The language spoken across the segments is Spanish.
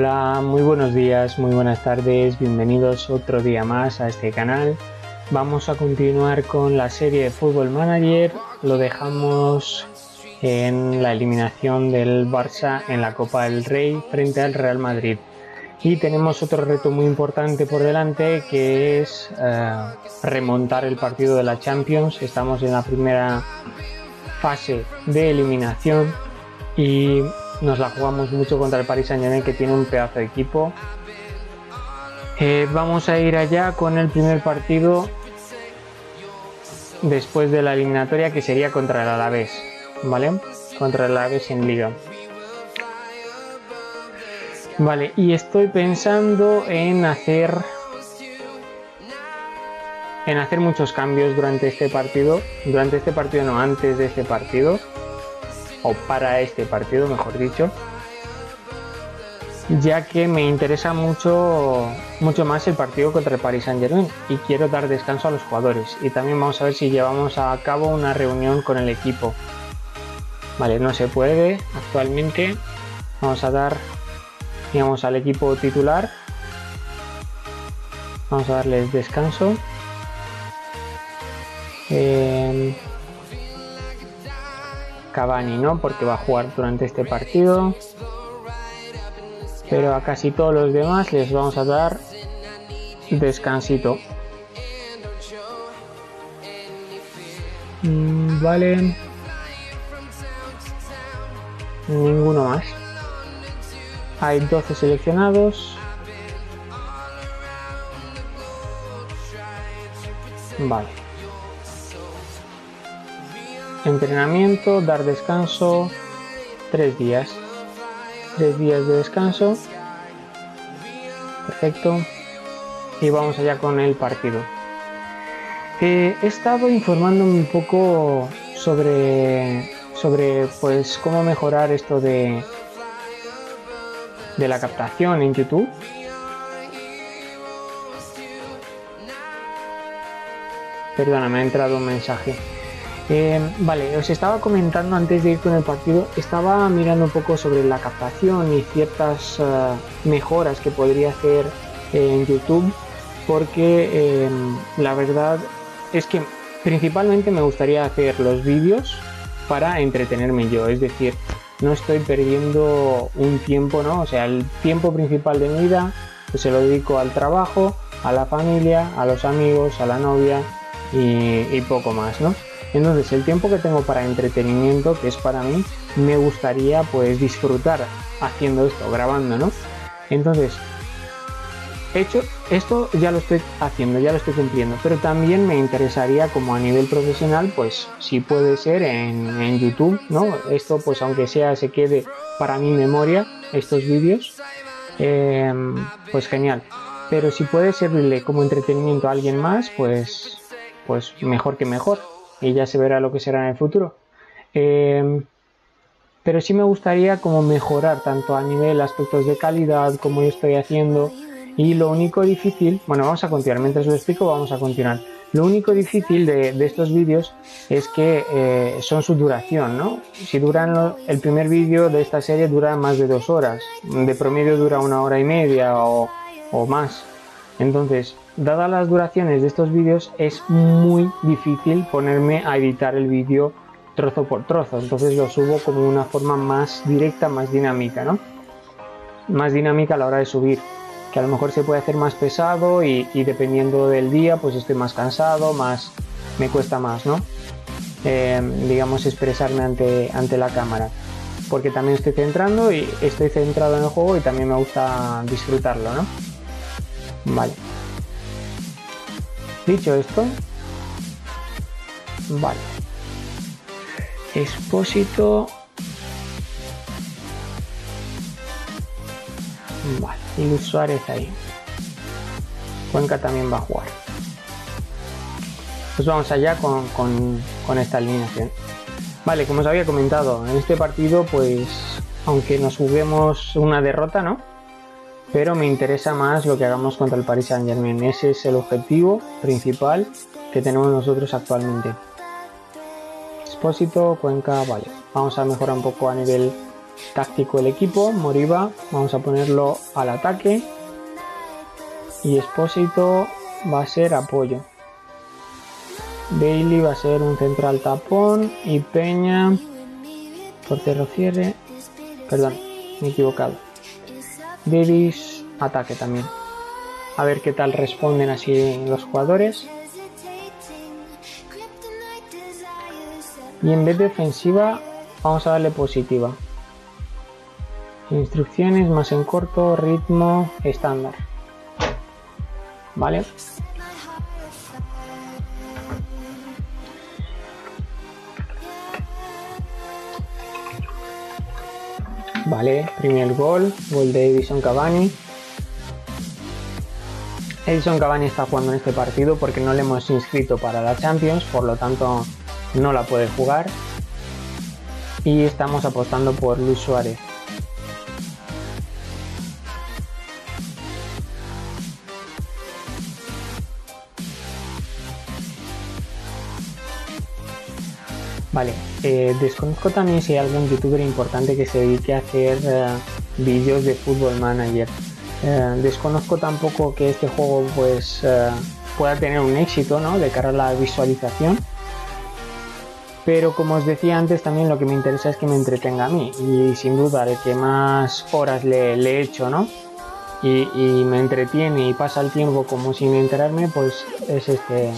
Hola, muy buenos días, muy buenas tardes, bienvenidos otro día más a este canal. Vamos a continuar con la serie de Fútbol Manager, lo dejamos en la eliminación del Barça en la Copa del Rey frente al Real Madrid. Y tenemos otro reto muy importante por delante que es eh, remontar el partido de la Champions. Estamos en la primera fase de eliminación y nos la jugamos mucho contra el Paris Saint Germain que tiene un pedazo de equipo. Eh, vamos a ir allá con el primer partido después de la eliminatoria que sería contra el Alavés, ¿vale? Contra el Alavés en Liga. Vale, y estoy pensando en hacer en hacer muchos cambios durante este partido, durante este partido no, antes de este partido o para este partido, mejor dicho, ya que me interesa mucho, mucho más el partido contra el Paris Saint Germain y quiero dar descanso a los jugadores. Y también vamos a ver si llevamos a cabo una reunión con el equipo. Vale, no se puede actualmente. Vamos a dar, digamos, al equipo titular. Vamos a darles descanso. Eh, Cavani no, porque va a jugar durante este partido. Pero a casi todos los demás les vamos a dar descansito. Mm, vale. Ninguno más. Hay 12 seleccionados. Vale entrenamiento, dar descanso, tres días. Tres días de descanso. Perfecto. Y vamos allá con el partido. he estado informándome un poco sobre, sobre pues, cómo mejorar esto de, de la captación en YouTube. Perdona, me ha entrado un mensaje. Eh, vale, os estaba comentando antes de ir con el partido, estaba mirando un poco sobre la captación y ciertas eh, mejoras que podría hacer en YouTube, porque em, la verdad es que principalmente me gustaría hacer los vídeos para entretenerme yo, es decir, no estoy perdiendo un tiempo, ¿no? O sea, el tiempo principal de mi vida pues se lo dedico al trabajo, a la familia, a los amigos, a la novia y, y poco más, ¿no? Entonces el tiempo que tengo para entretenimiento, que es para mí, me gustaría pues disfrutar haciendo esto, grabando, ¿no? Entonces, hecho esto ya lo estoy haciendo, ya lo estoy cumpliendo, pero también me interesaría como a nivel profesional, pues si puede ser en, YouTube, ¿no? Esto pues aunque sea se quede para mi memoria, estos vídeos, em, pues genial. Pero si puede servirle como entretenimiento a alguien más, pues, pues mejor que mejor y ya se verá lo que será en el futuro. Eh, pero sí me gustaría como mejorar tanto a nivel aspectos de calidad como yo estoy haciendo y lo único difícil, bueno vamos a continuar, mientras lo explico vamos a continuar. Lo único difícil de, estos vídeos es que eh, son su duración, ¿no? Si duran, el primer vídeo de esta serie dura más de dos horas, de promedio dura una hora y media o, o más. Entonces, dadas las duraciones de estos vídeos, es muy difícil ponerme a editar el vídeo trozo por trozo. Entonces lo subo como una forma más directa, más dinámica, ¿no? Más dinámica a la hora de subir. Que a lo mejor se puede hacer más pesado y, dependiendo del día, pues estoy más cansado, más me cuesta más, ¿no? Eh, digamos, expresarme ante, ante la cámara. Porque también estoy centrando y estoy centrado en el juego y también me gusta disfrutarlo, ¿no? Vale. Dicho esto, vale. Expósito. Vale, y Suárez ahí. Cuenca también va a jugar. Pues vamos allá con, con, con esta alineación. Vale, como os había comentado, en este partido, pues, aunque nos juguemos una derrota, ¿no? Pero me interesa más lo que hagamos contra el Paris Saint Germain. Ese es el objetivo principal que tenemos nosotros actualmente. Expósito, Cuenca, vale. Vamos a mejorar un poco a nivel táctico el equipo. Moriba, vamos a ponerlo al ataque. Y Espósito va a ser apoyo. Bailey va a ser un central tapón. Y Peña, portero cierre. Perdón, me he equivocado. Davis, ataque también. A ver qué tal responden así los jugadores. Y en vez de ofensiva, vamos a darle positiva. Instrucciones más en corto, ritmo estándar. ¿Vale? Vale, primer gol, gol de Edison Cavani. Edison Cavani está jugando en este partido porque no le hemos inscrito para la Champions, por lo tanto no la puede jugar. Y estamos apostando por Luis Suárez. Vale, eh, desconozco también si hay algún youtuber importante que se dedique a hacer eh, vídeos de Football Manager. Eh, desconozco tampoco que este juego pues pueda tener un éxito ¿no? de cara a la visualización. Pero como os decía antes, también lo que me interesa es que me entretenga a mí. Y sin duda, el que más horas le, he hecho, ¿no? Y, y, me entretiene y pasa el tiempo como sin enterarme, pues es este,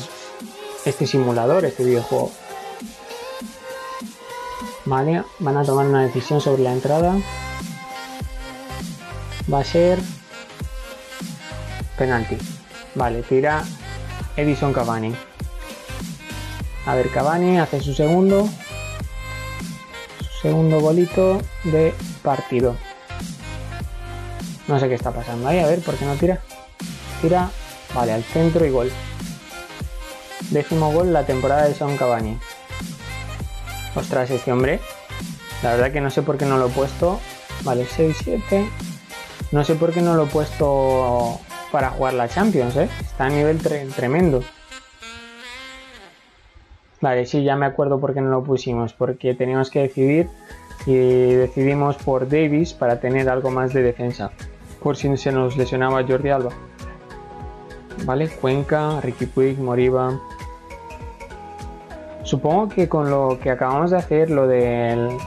este simulador, este videojuego. Vale, van a tomar una decisión sobre la entrada. Va a ser penalti. Vale, tira Edison Cavani. A ver, Cavani hace su segundo. Su segundo bolito de partido. No sé qué está pasando ahí, a ver, ¿por qué no tira? Tira, vale, al centro y gol. Décimo gol la temporada de Son Cavani. Ostras, este hombre. La verdad que no sé por qué no lo he puesto. Vale, 6-7. No sé por qué no lo he puesto para jugar la Champions, ¿eh? Está a nivel tremendo. Vale, sí, ya me acuerdo por qué no lo pusimos. Porque teníamos que decidir y decidimos por Davis para tener algo más de defensa. Por si se nos lesionaba Jordi Alba. Vale, Cuenca, Ricky Puig, Moriba, Supongo que con lo que acabamos de hacer, lo de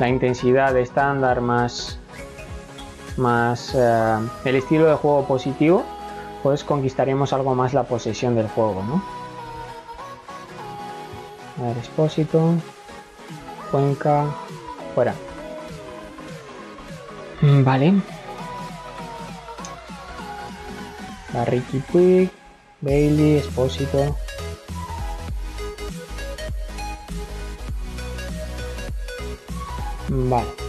la intensidad estándar más, más eh, el estilo de juego positivo, pues conquistaremos algo más la posesión del juego, ¿no? A ver, expósito, Cuenca, fuera. Mm, vale. La Ricky Puig, Bailey, Expósito. Vale.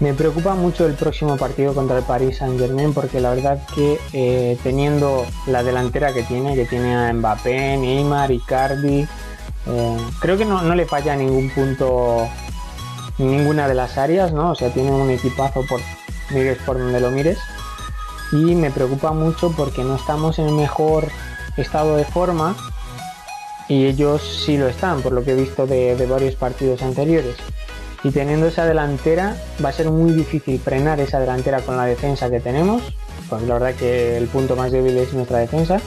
Me preocupa mucho el próximo partido contra el Paris Saint Germain porque la verdad que eh, teniendo la delantera que tiene, que tiene a Mbappé, Neymar, Icardi, eh, creo que no, le falla ningún punto ninguna de las áreas, ¿no? O sea, tiene un equipazo por mires por donde lo mires. Y me preocupa mucho porque no estamos en el mejor estado de forma y ellos sí lo están, por lo que he visto de, varios partidos anteriores. Y teniendo esa delantera, va a ser muy difícil frenar esa delantera con la defensa que tenemos, pues la verdad que el punto más débil es nuestra defensa.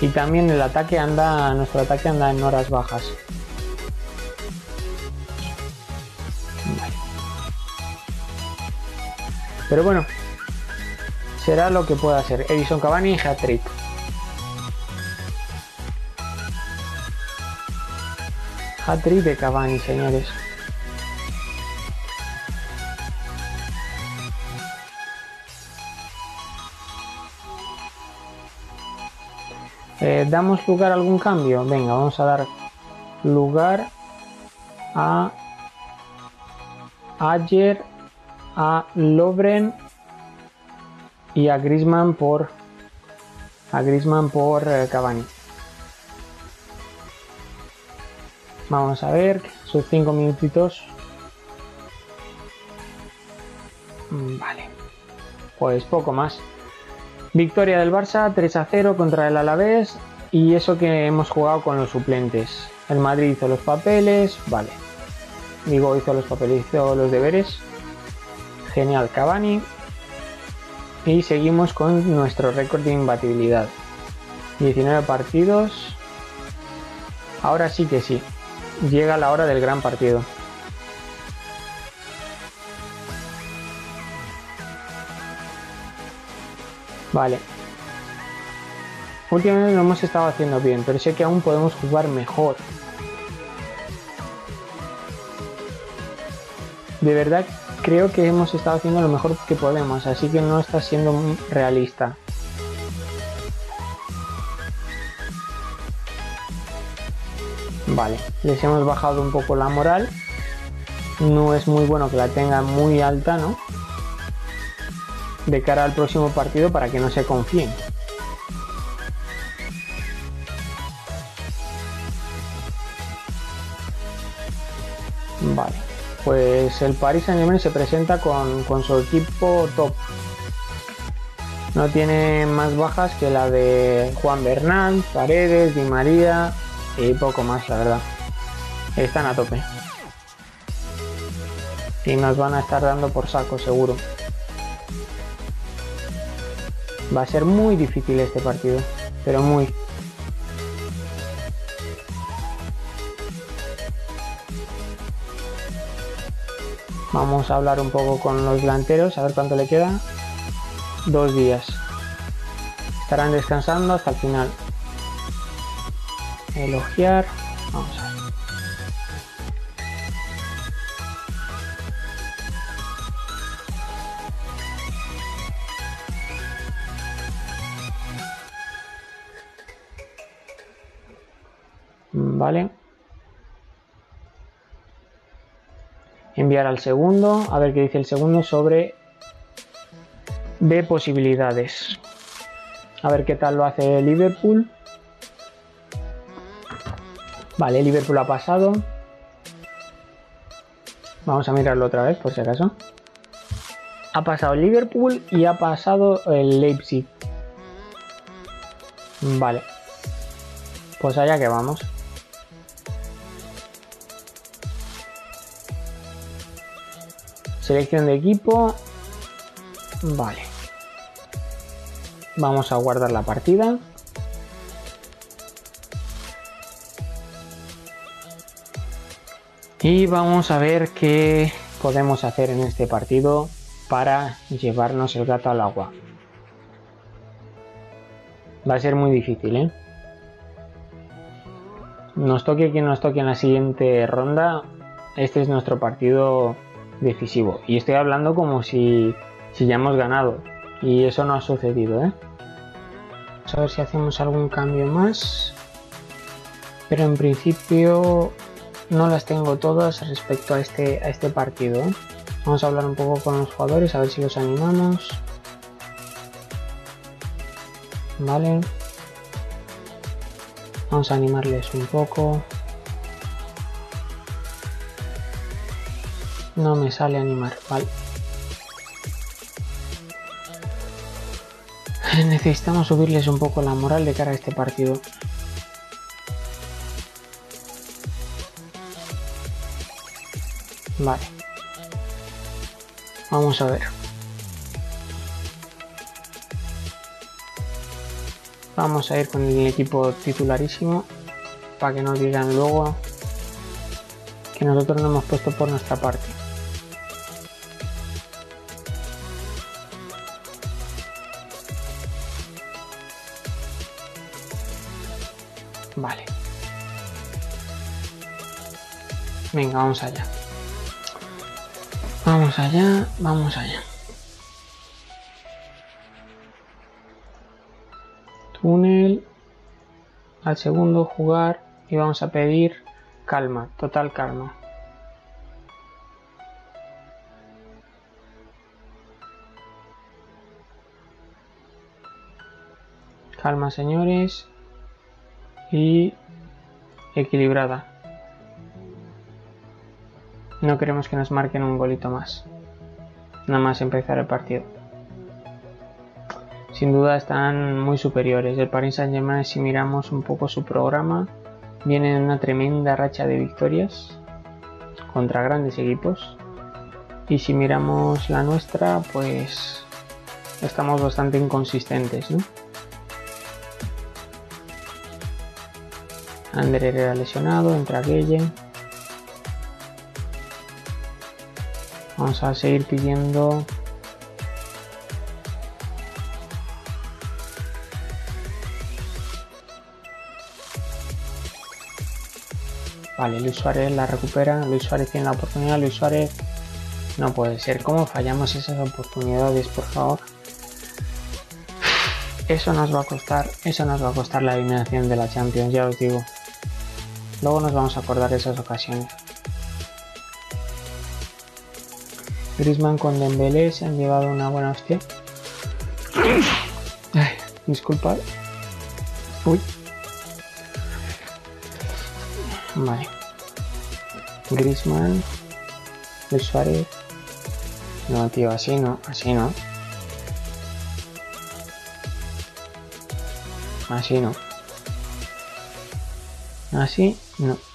Y también el ataque anda, nuestro ataque anda en horas bajas. Pero bueno, será lo que pueda ser. Edison Cavani y hat-trick. hat de Cavani, señores. Eh, ¿Damos lugar a algún cambio? Venga, vamos a dar lugar a Ayer, a Lobren y a Grisman por a Grisman por eh, Cavani. Vamos a ver sus 5 minutitos. Mm, vale. Pues poco más. Victoria del Barça 3 a 0 contra el Alavés. Y eso que hemos jugado con los suplentes. El Madrid hizo los papeles, vale. Digo, hizo los papeles, hizo los deberes. Genial, Cavani. Y seguimos con nuestro récord de imbatibilidad. 19 partidos. Ahora sí que sí. Llega la hora del gran partido. Vale. Últimamente lo hemos estado haciendo bien, pero sé que aún podemos jugar mejor. De verdad creo que hemos estado haciendo lo mejor que podemos, así que no está siendo realista. Vale, les hemos bajado un poco la moral. No es muy bueno que la tengan muy alta, ¿no? De cara al próximo partido para que no se confíen. Vale, pues el Paris Saint Germain se presenta con, con su equipo top. No tiene más bajas que la de Juan Bernal, Paredes, Di María, y poco más, la verdad. Están a tope. Y nos van a estar dando por saco, seguro. Va a ser muy difícil este partido, pero muy. Vamos a hablar un poco con los delanteros, a ver cuánto le queda. Dos días. Estarán descansando hasta el final elogiar. Vamos a ver. Vale. Enviar al segundo, a ver qué dice el segundo sobre de posibilidades. A ver qué tal lo hace Liverpool. Vale, Liverpool ha pasado. Vamos a mirarlo otra vez, por si acaso. Ha pasado Liverpool y ha pasado el Leipzig. Vale. Pues allá que vamos. Selección de equipo. Vale. Vamos a guardar la partida. Y vamos a ver qué podemos hacer en este partido para llevarnos el gato al agua. Va a ser muy difícil, ¿eh? Nos toque quien nos toque en la siguiente ronda, este es nuestro partido decisivo. Y estoy hablando como si, si ya hemos ganado. Y eso no ha sucedido, ¿eh? Vamos a ver si hacemos algún cambio más. Pero en principio no las tengo todas respecto a este, a este partido. Vamos a hablar un poco con los jugadores, a ver si los animamos. Vale. Vamos a animarles un poco. No me sale animar, vale. Necesitamos subirles un poco la moral de cara a este partido. Vale. Vamos a ver. Vamos a ir con el equipo titularísimo para que no digan luego que nosotros no hemos puesto por nuestra parte. Vale. Venga, vamos allá. Vamos allá, vamos allá. Túnel. Al segundo jugar y vamos a pedir calma, total calma. Calma señores. Y equilibrada. No queremos que nos marquen un golito más. Nada más empezar el partido. sin duda están muy superiores. El Paris Saint Germain, si miramos un poco su programa, viene en una tremenda racha de victorias contra grandes equipos. Y si miramos la nuestra, pues estamos bastante inconsistentes, ¿no? Ander era lesionado, entra Gueye. Vamos a seguir pidiendo Vale, Luis Suárez la recupera, Luis Suárez tiene la oportunidad, Luis Suárez no puede ser. ¿Cómo fallamos esas oportunidades, por favor? Eso nos va a costar, eso nos va a costar la eliminación de la Champions, ya os digo. Luego nos vamos a acordar de esas ocasiones. Griezmann con Dembélé se han llevado una buena hostia. Ay, disculpad. Uy. Vale. Grisman. Luis Suárez. No, tío, así no, así no. Así no. Así no.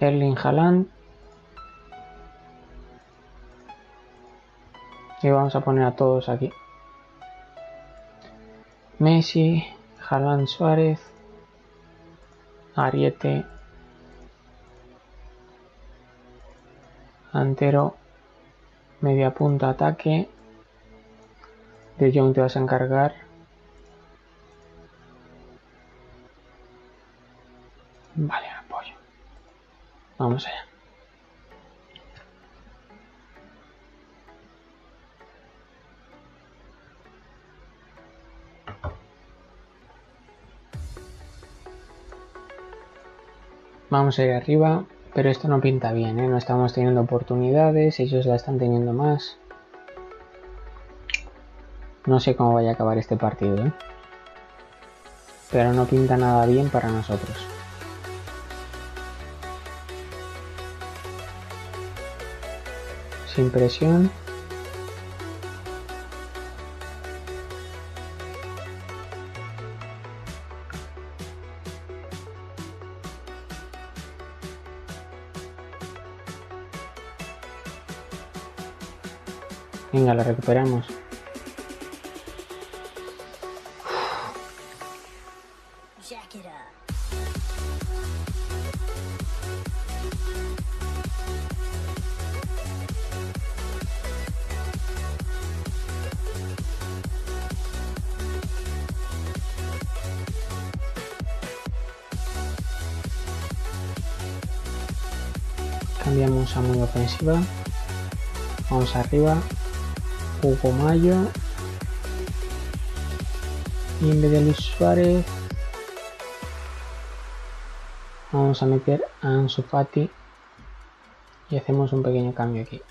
Erling Haaland. Y vamos a poner a todos aquí. Messi, Jalan Suárez, Ariete, Antero, media punta ataque. De Jong te vas a encargar. Vale. Vamos allá. Vamos a ir arriba, pero esto no pinta bien, ¿eh? no estamos teniendo oportunidades, ellos la están teniendo más. No sé cómo vaya a acabar este partido, ¿eh? pero no pinta nada bien para nosotros. Sin presión. Venga, la recuperamos. Arriba. Hugo Mayo. Y en vez de Luis Suárez, vamos a meter a Ansu Fati y hacemos un pequeño cambio aquí.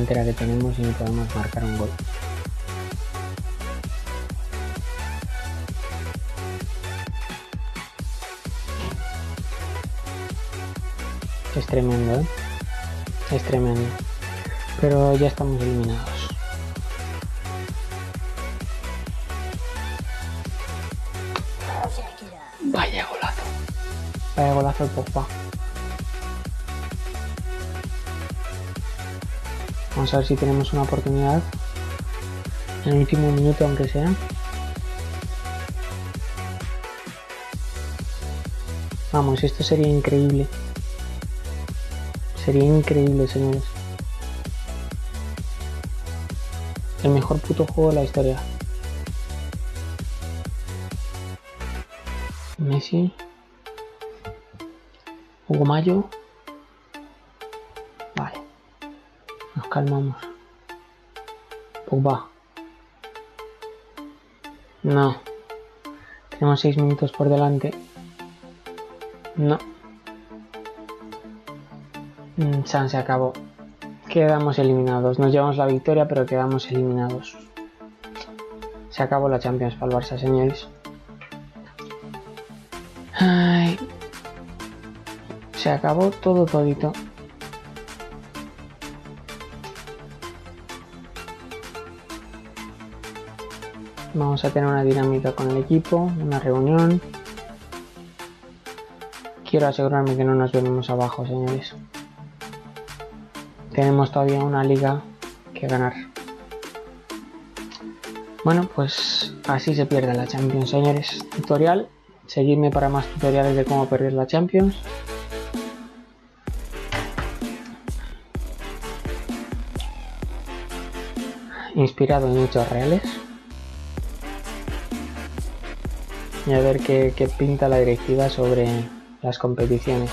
Delantera que tenemos y no podemos marcar un gol. Es tremendo, ¿eh? Es tremendo. Pero ya estamos eliminados. Vaya golazo. Vaya golazo el Pogba. Vamos a ver si tenemos una oportunidad. En el último minuto, aunque sea. Vamos, esto sería increíble. Sería increíble, señores. El mejor puto juego de la historia. Messi. Hugo Mayo. Calmamos. Pogba. No. Tenemos 6 minutos por delante. No. Mm, San se acabó. Quedamos eliminados. Nos llevamos la victoria, pero quedamos eliminados. Se acabó la Champions para el Barça, señores. Ay. Se acabó todo todito. Vamos a tener una dinámica con el equipo, una reunión. Quiero asegurarme que no nos venimos abajo, señores. Tenemos todavía una liga que ganar. Bueno, pues así se pierde la Champions, señores. Tutorial. Seguidme para más tutoriales de cómo perder la Champions. Inspirado en hechos reales. Y a ver qué, qué pinta la directiva sobre las competiciones.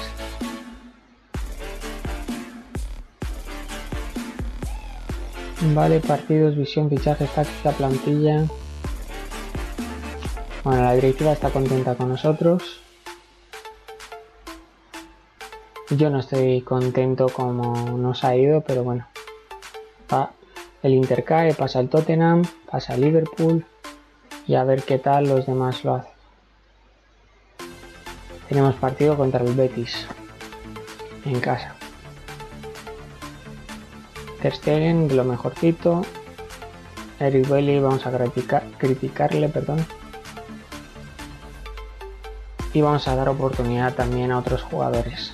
Vale, partidos, visión, fichajes, táctica, plantilla. Bueno, la directiva está contenta con nosotros. Yo no estoy contento como nos ha ido, pero bueno. Va, el Inter cae, pasa el Tottenham, pasa el Liverpool y a ver qué tal los demás lo hacen. Tenemos partido contra el Betis en casa. Ter Stegen, lo mejorcito. Eric Bailey, vamos a criticarle, perdón. Y vamos a dar oportunidad también a otros jugadores.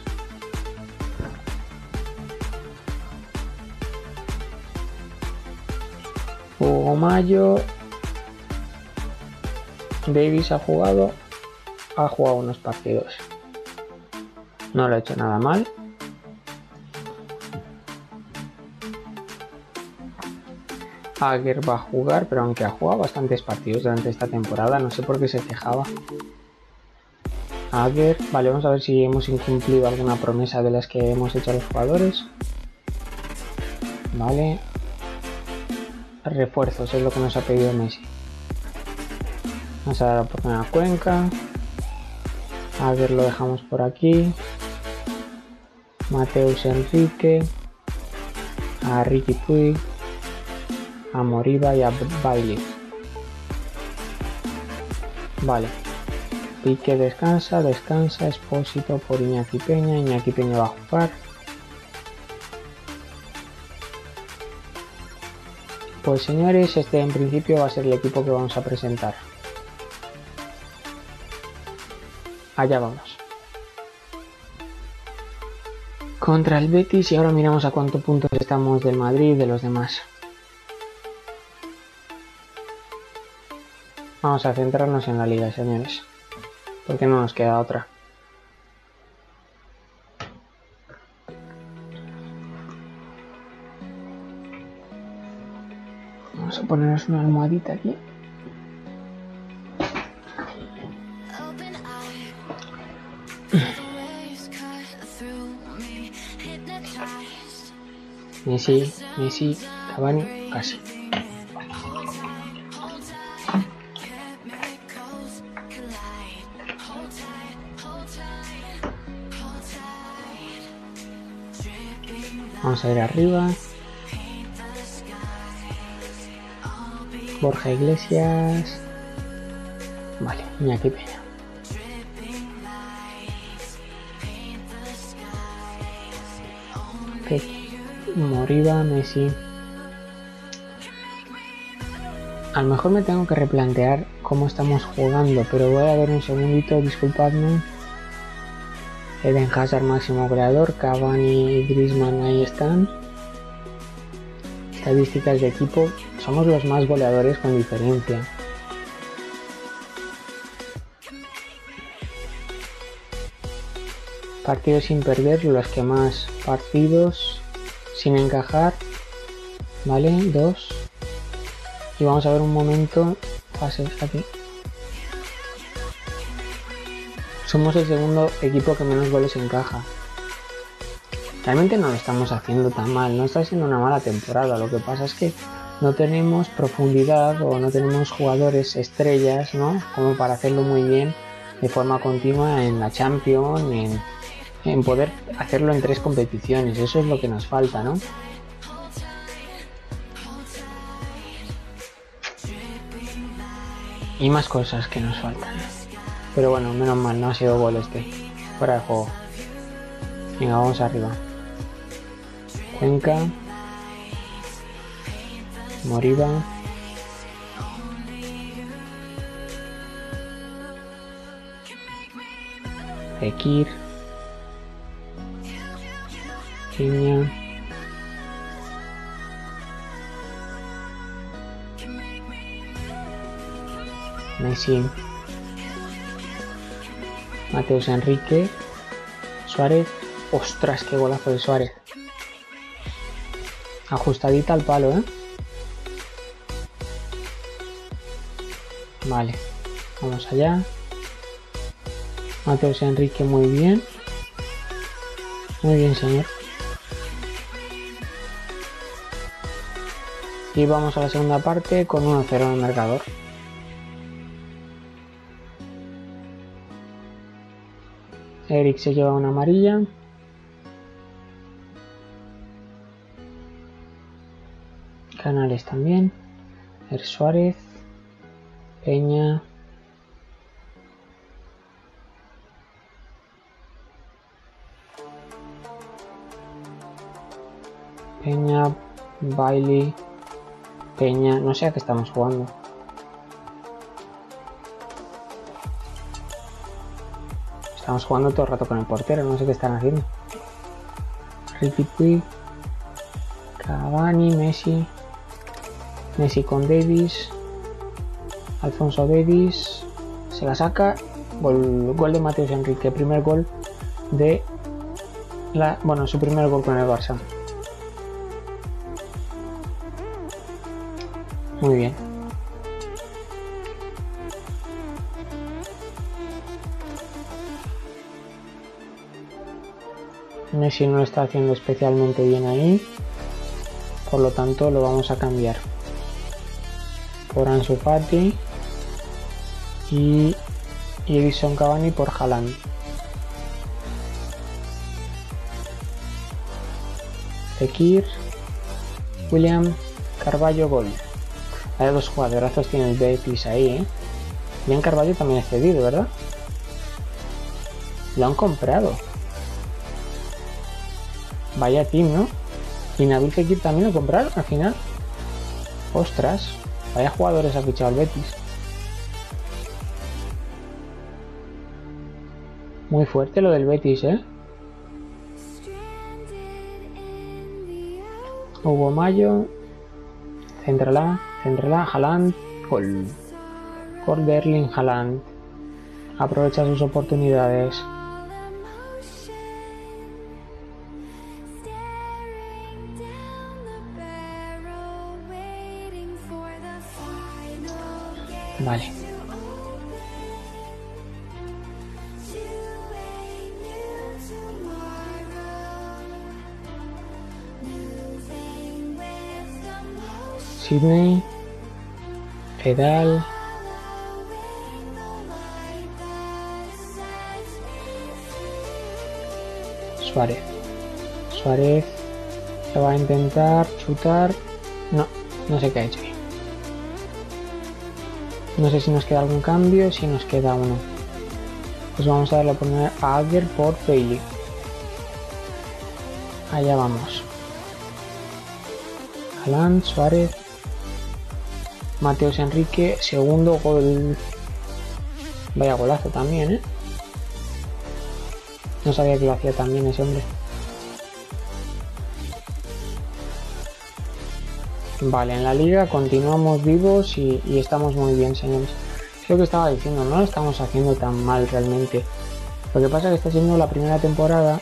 Hugo Mayo. Davis ha jugado ha jugado unos partidos. No lo ha hecho nada mal. Aguer va a jugar, pero aunque ha jugado bastantes partidos durante esta temporada, no sé por qué se quejaba. Aguer, vale, vamos a ver si hemos incumplido alguna promesa de las que hemos hecho a los jugadores. Vale. Refuerzos es lo que nos ha pedido Messi. Vamos a dar oportunidad a Cuenca. A ver, lo dejamos por aquí. Mateus Enrique. A Ricky Puig. A Moriba y a Bailey. Vale. Pique descansa, descansa, expósito por Iñaki Peña. Iñaki Peña va a jugar. Pues señores, este en principio va a ser el equipo que vamos a presentar. Allá vamos. Contra el Betis y ahora miramos a cuántos puntos estamos del Madrid y de los demás. Vamos a centrarnos en la liga, señores. Porque no nos queda otra. Vamos a ponernos una almohadita aquí. Messi, Messi, Cavani, casi. Vamos a ir arriba. Borja Iglesias. Vale, Iñaki Peña. Moriba, Messi. A lo mejor me tengo que replantear cómo estamos jugando, pero voy a ver un segundito, disculpadme. Eden Hazard máximo creador, Cavani y Griezmann ahí están. Estadísticas de equipo, somos los más goleadores con diferencia. Partidos sin perder, los que más partidos sin encajar, ¿vale? 2. Y vamos a ver un momento. Pases aquí. Somos el segundo equipo que menos goles encaja. Realmente no lo estamos haciendo tan mal, no está siendo una mala temporada. Lo que pasa es que no tenemos profundidad o no tenemos jugadores estrellas, ¿no? Como para hacerlo muy bien de forma continua en la Champions, en, en poder hacerlo en tres competiciones. Eso es lo que nos falta, ¿no? Y más cosas que nos faltan. Pero bueno, menos mal, no ha sido gol este. Fuera de juego. Venga, vamos arriba. Cuenca. Moriba. Ekir. Peña. Messi. Mateus Enrique. Suárez. Ostras, qué golazo de Suárez. Ajustadita al palo, ¿eh? Vale. Vamos allá. Mateus Enrique muy bien. Muy bien, señor. Y vamos a la segunda parte con 1-0 en el marcador. Eric se lleva una amarilla. Canales también. Er Suárez. Peña. Peña. Bailey. Peña. No sé a qué estamos jugando. Estamos jugando todo el rato con el portero, no sé qué están haciendo. Ricky Puig, Cavani, Messi, Messi con Davis, Alfonso Davis, se la saca, gol, gol de Mateus Enrique, primer gol de bueno, su primer gol con el Barça. Muy bien. Messi no está haciendo especialmente bien ahí. Por lo tanto lo vamos a cambiar. Por Ansu Fati. Y, Edison Cavani por Haaland. Fekir. William Carballo Gol. Hay dos jugadorazos tiene el Betis ahí, ¿eh? Bien Carballo también ha cedido, ¿verdad? Lo han comprado. Vaya team, ¿no? Y Nabil Fekir también lo compraron al final. Ostras, vaya jugadores ha fichado el Betis. Muy fuerte lo del Betis, ¿eh? Hugo Mayo. Centrala, Centrala, Haaland. Gol. Por Berlin Haaland. Aprovecha sus oportunidades. Vale. Sydney, Pedal, Suárez. Suárez se va a intentar chutar. No, no sé qué ha hecho. No sé si nos queda algún cambio, si nos queda uno. Pues vamos a darle a poner a Adger por Bailey. Allá vamos. Alan, Suárez. Mateos Enrique, segundo gol. Vaya golazo también, ¿eh? No sabía que lo hacía también ese hombre. Vale, en la liga continuamos vivos y, estamos muy bien, señores. Es lo que estaba diciendo, no lo estamos haciendo tan mal realmente. Lo que pasa es que está siendo la primera temporada.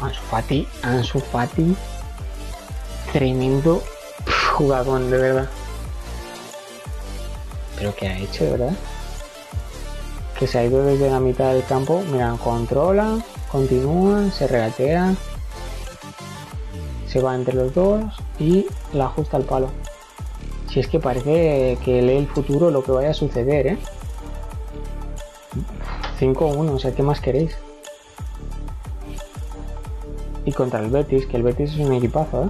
Ansu Fati, Ansu Fati, tremendo jugador, de verdad. ¿Pero qué ha hecho, verdad? Que se ha ido desde la mitad del campo. Mira, controla, continúa, se regatea. Se va entre los dos y la ajusta al palo. Si es que parece que lee el futuro lo que vaya a suceder, ¿eh? 5-1, o sea, ¿qué más queréis? Y contra el Betis, que el Betis es un equipazo, ¿eh?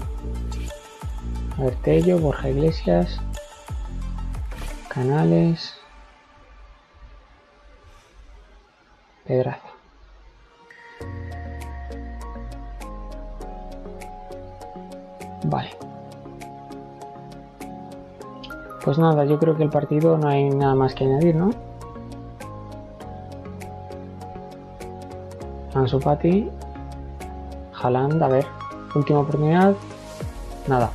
A ver, Tello, Borja Iglesias, Canales, Pedraza. Vale. Pues nada, yo creo que el partido no hay nada más que añadir, ¿no? Ansu Fati, Haaland, a ver, última oportunidad, nada.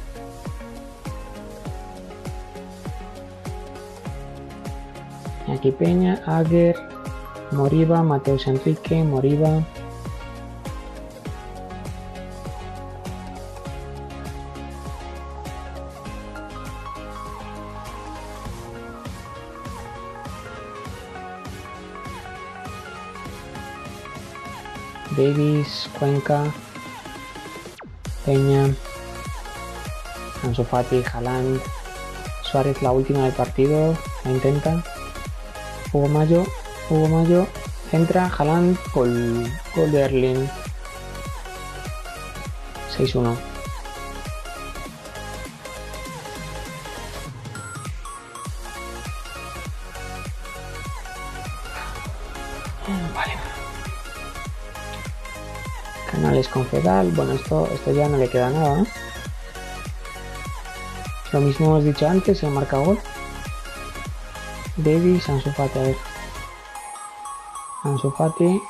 Aquí Peña, Ager, Moriba, Mateus Enrique, Moriba. Davis, Cuenca, Peña, Ansu Fati, Haaland, Suárez la última del partido, la intenta. Hugo Mayo, Hugo Mayo, entra, gol de Erling. 6-1. Vale. Canales con Fedal. Bueno, esto, esto ya no le queda nada. ¿eh? Lo mismo hemos dicho antes, se marca gol. Davis, Ansu Fati, a ver. Ansu Fati.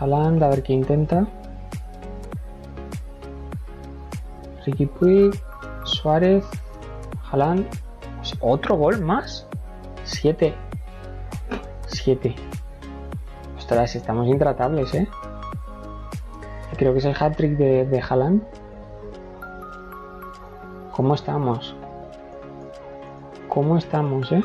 Haaland, a ver qué intenta. Ricky Puig, Suárez, Haaland. Otro gol más. 7. 7. Ostras, estamos intratables, ¿eh? Creo que es el hat-trick de, de. ¿Cómo estamos? ¿Cómo estamos, eh?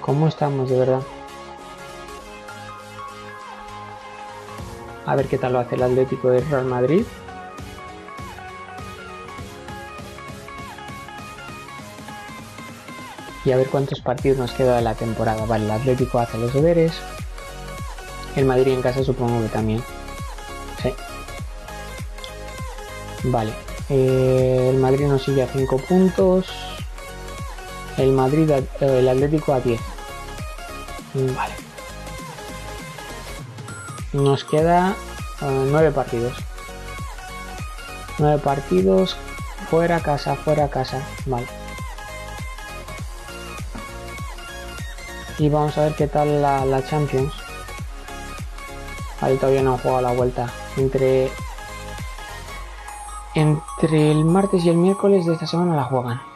¿Cómo estamos, de verdad? A ver qué tal lo hace el Atlético de Real Madrid. Y a ver cuántos partidos nos queda de la temporada. Vale, el Atlético hace los deberes. El Madrid en casa supongo que también. Vale. Eh, el Madrid nos sigue a 5 puntos. El Madrid, eh, el Atlético a 10. Vale. Nos queda 9 uh, partidos. 9 partidos. Fuera casa, fuera casa. Vale. Y vamos a ver qué tal la, la Champions. Ahí todavía no juega la vuelta. Entre entre el martes y el miércoles de esta semana la juegan.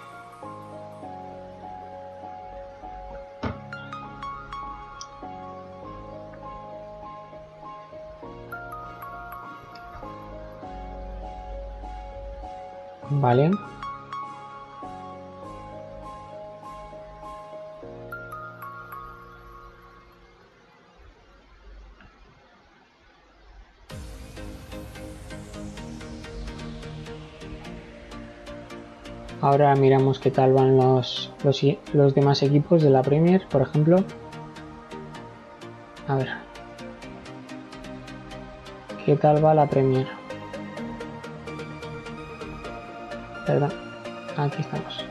Ahora miramos qué tal van los, los, demás equipos de la Premier, por ejemplo. A ver. ¿Qué tal va la Premier? ¿Verdad? Aquí estamos.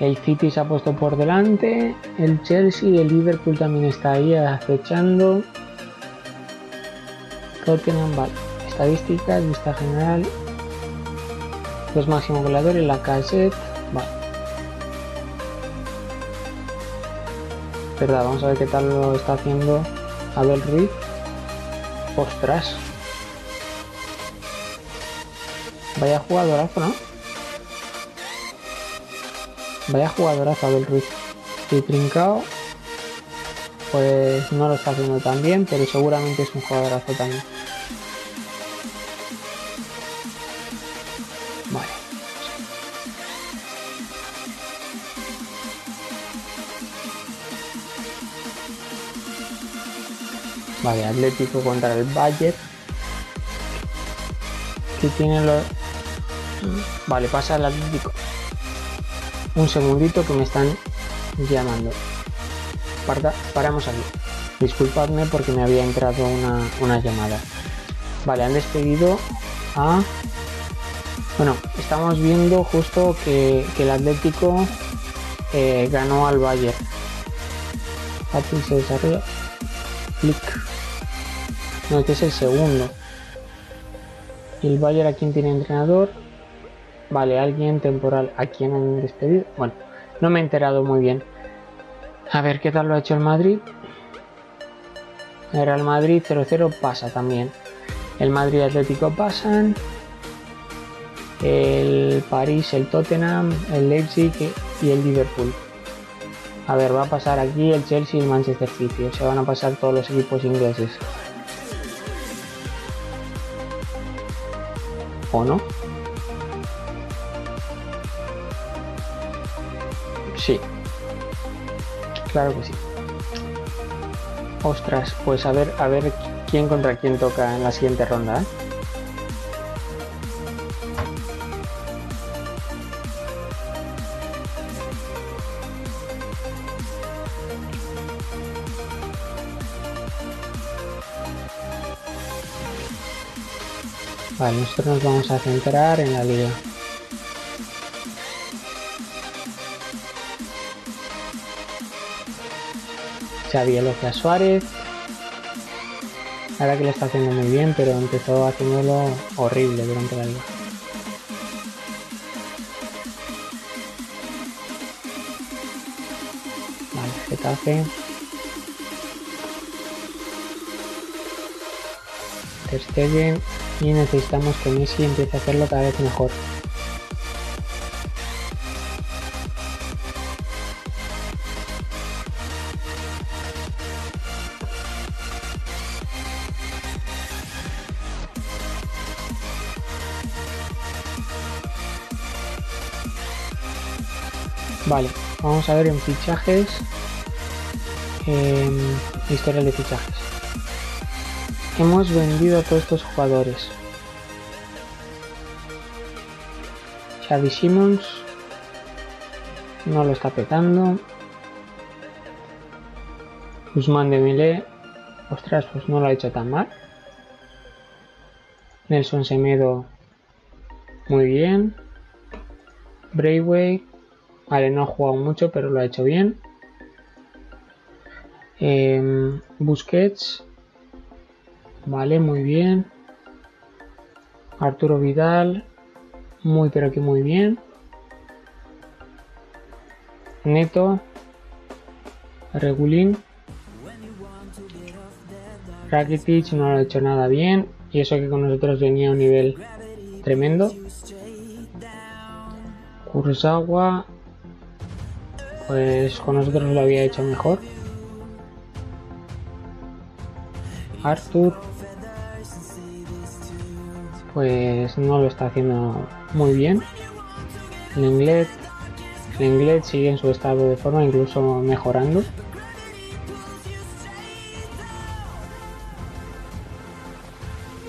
El City se ha puesto por delante. El Chelsea el Liverpool también está ahí acechando. Tottenham, vale. Estadísticas, vista general los máximos goleadores, la cassette. Vale. Verdad, vamos a ver qué tal lo está haciendo Abel Ruiz. Ostras. Vaya jugadorazo, ¿no? Vaya jugadorazo Abel Ruiz. Y Trincao, pues no lo está haciendo tan bien, pero seguramente es un jugadorazo también. Vale, Atlético contra el Bayern. Que tiene los... Vale, pasa el Atlético. Un segundito que me están llamando. paramos aquí. Disculpadme porque me había entrado una, llamada. Vale, han despedido a... Bueno, estamos viendo justo que, el Atlético eh, ganó al Bayern. Aquí se desarrolla. Click. Este es el segundo. ¿Y el Bayern a quién tiene entrenador? Vale, alguien temporal. ¿A quién han despedido? Bueno, no me he enterado muy bien. A ver qué tal lo ha hecho el Madrid. El Real Madrid 0-0 pasa también. El Madrid Atlético pasan. El París, el Tottenham, el Leipzig y el Liverpool. A ver, va a pasar aquí el Chelsea y el Manchester City. O sea, van a pasar todos los equipos ingleses. ¿O no? Sí. Claro que sí. Ostras, pues a ver, a ver quién contra quién toca en la siguiente ronda, ¿eh? Nosotros nos vamos a centrar en la liga. Xavi a Suárez. Ahora que lo está haciendo muy bien, pero empezó haciéndolo horrible durante la liga. Vale, Getafe. Ter Stegen y necesitamos que Messi empiece a hacerlo cada vez mejor. Vale, vamos a ver en fichajes. En historia de fichajes. Hemos vendido a todos estos jugadores. Xavi Simmons no lo está petando. Guzmán de Milé, ostras, pues no lo ha hecho tan mal. Nelson Semedo, muy bien. Brayway, vale, no ha jugado mucho, pero lo ha hecho bien. Em, Busquets, vale, muy bien. Arturo Vidal, muy pero que muy bien. Neto. Regulín. Rakitic no lo ha hecho nada bien. Y eso que con nosotros venía a un nivel tremendo. Kurzawa. Pues con nosotros lo había hecho mejor. Arthur pues no lo está haciendo muy bien. El inglés sigue en su estado de forma, incluso mejorando.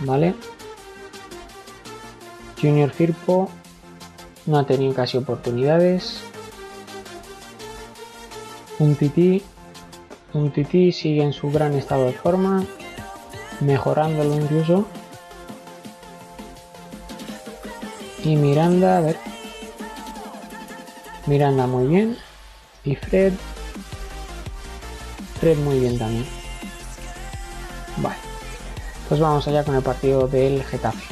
Vale. Junior Firpo no ha tenido casi oportunidades. Un Titi. Un Titi sigue en su gran estado de forma. Mejorándolo incluso. Y Miranda, a ver. Miranda muy bien. Y Fred. Fred muy bien también. Vale. Pues vamos allá con el partido del Getafe.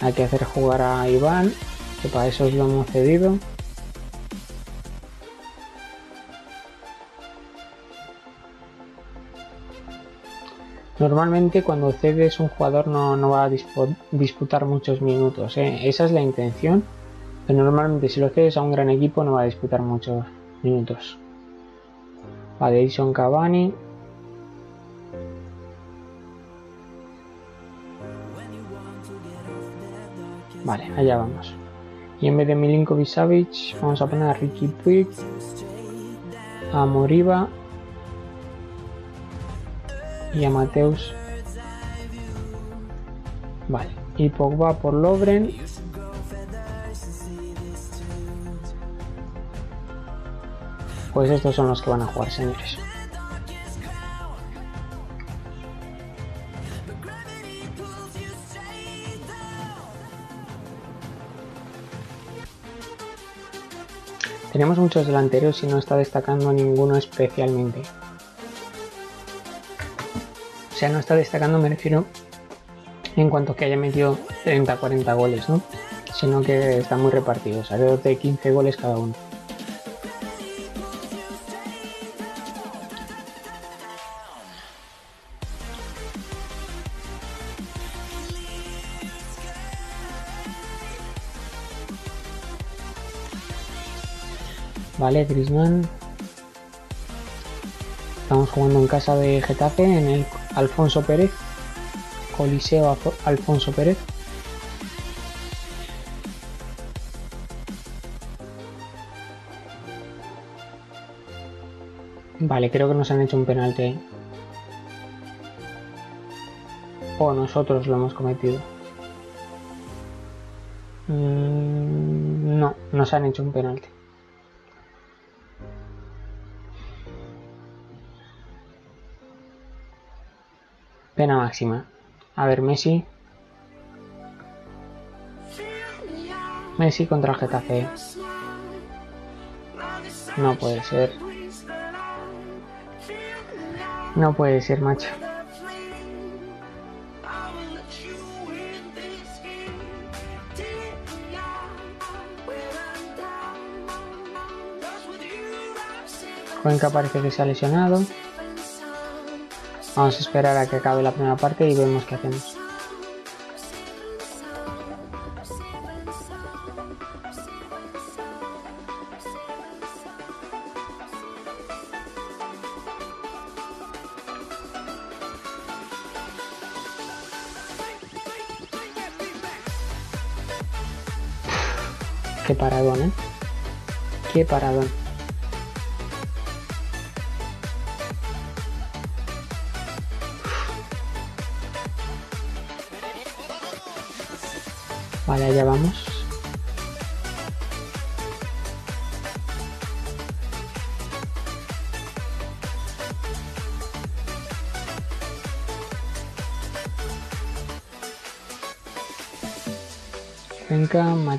Hay que hacer jugar a Iván, que para eso lo hemos cedido. Normalmente cuando cedes un jugador no, va a disputar muchos minutos, ¿eh? esa es la intención, pero normalmente si lo cedes a un gran equipo no va a disputar muchos minutos. Vale, Edison Cavani. Vale, allá vamos. Y en vez de Milinkovic Savic, vamos a poner a Ricky Puig, a Moriba y a Mateus. Vale, y Pogba por Lobren. Pues estos son los que van a jugar, señores. Tenemos muchos delanteros y no está destacando ninguno especialmente. O sea, no está destacando, me refiero en cuanto que haya metido 30-40 goles, ¿no? Sino que están muy repartidos, alrededor de 15 goles cada uno. Vale, Grisman. Estamos jugando en casa de Getafe, en el Alfonso Pérez. Coliseo Alfonso Pérez. Vale, creo que nos han hecho un penalti. O nosotros lo hemos cometido. Mm, no, nos han hecho un penalti. Pena máxima. A ver, Messi. Messi contra el Getafe. No puede ser. No puede ser, macho. Cuenca parece que se ha lesionado. Vamos a esperar a que acabe la primera parte y vemos qué hacemos. Qué paradón, ¿eh? Qué paradón.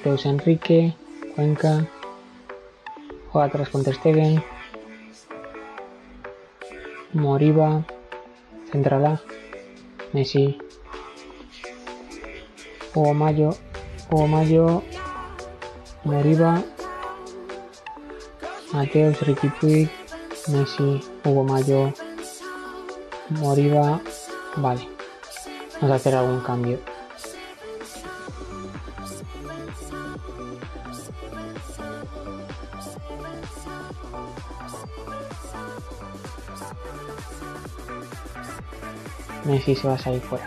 Mateus Enrique, Cuenca, juega atrás con Stegen, Moriba, Centrala, Messi, Hugo Mayo, Hugo Mayo, Moriba, Mateus, Ricky Puig, Messi, Hugo Mayo, Moriba. Vale, vamos a hacer algún cambio. Messi se va a salir fuera.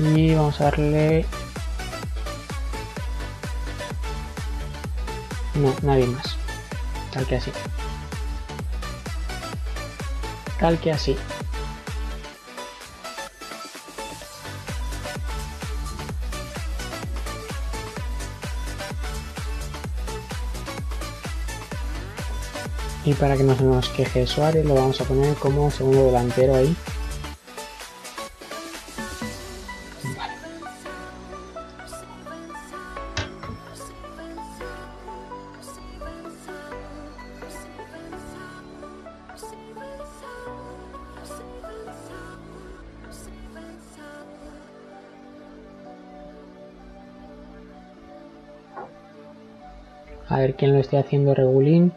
y vamos a darle. No, nadie más. Tal que así. Tal que así y para que no se nos queje Suárez lo vamos a poner como segundo delantero ahí A ver quién lo esté haciendo regulín.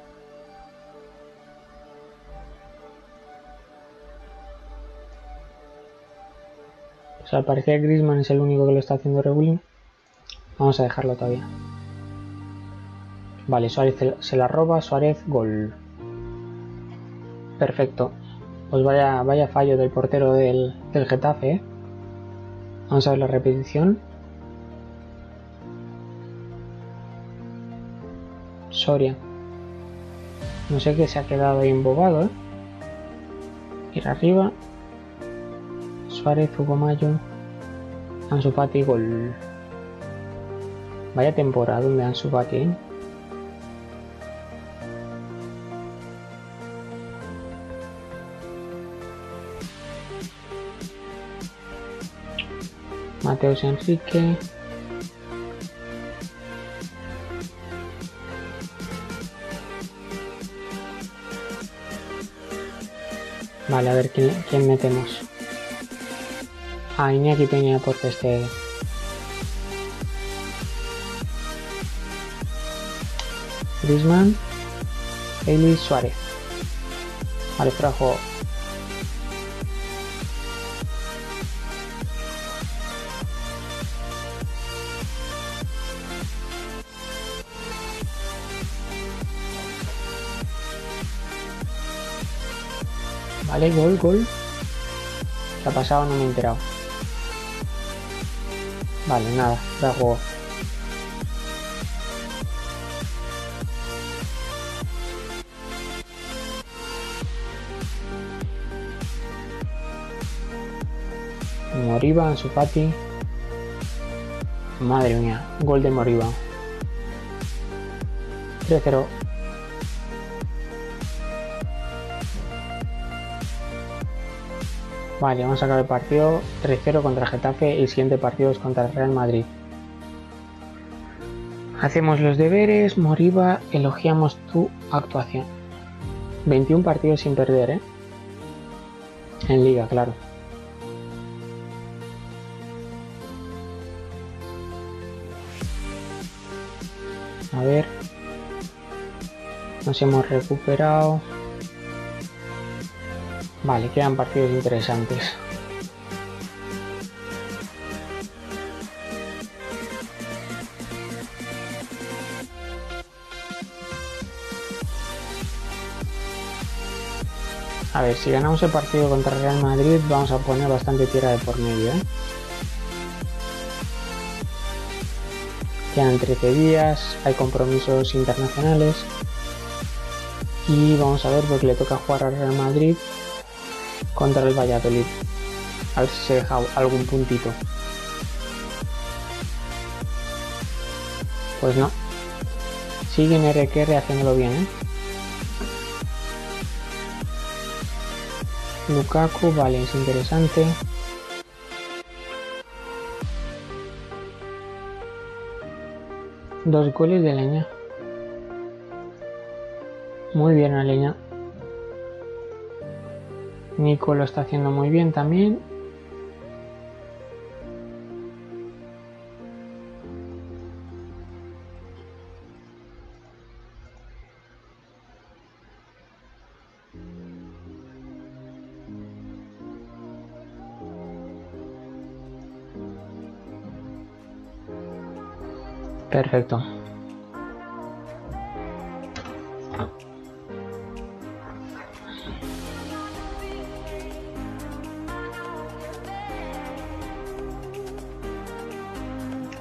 Al parecer Grisman es el único que lo está haciendo regulín. Vamos a dejarlo todavía. Vale, Suárez se la roba, Suárez, gol. Perfecto. Pues vaya, vaya fallo del portero del, del Getafe. ¿eh? Vamos a ver la repetición. Soria. No sé qué se ha quedado ahí embobado. ¿eh? Ir arriba. Suárez, Hugo Mayo. Ansu Fati, gol. Vaya temporada donde Ansu Fati, ¿eh? Mateus Enrique. Vale, a ver quién, quién metemos. Ah, Iñaki Peña por este. Griezmann. Eli Suárez. Vale, trajo Vale, gol, gol. ¿Qué ha pasado? No me he enterado. Vale, nada, da juego. Moriba, Anzufati. Madre mía, gol de Moriba. 3-0. Vale, vamos a acabar el partido 3-0 contra Getafe y el siguiente partido es contra el Real Madrid. Hacemos los deberes, Moriba, elogiamos tu actuación. 21 partidos sin perder, ¿eh? En liga, claro. A ver. Nos hemos recuperado. Vale, quedan partidos interesantes. A ver, si ganamos el partido contra Real Madrid vamos a poner bastante tierra de por medio. ¿eh? Quedan 13 días, hay compromisos internacionales. Y vamos a ver porque le toca jugar a Real Madrid contra el Valladolid. A ver si se deja algún puntito. Pues no. Sigue en RQR haciéndolo bien, ¿eh? Lukaku, vale, es interesante. Dos goles de leña. Muy bien, leña. Nico lo está haciendo muy bien también. Perfecto.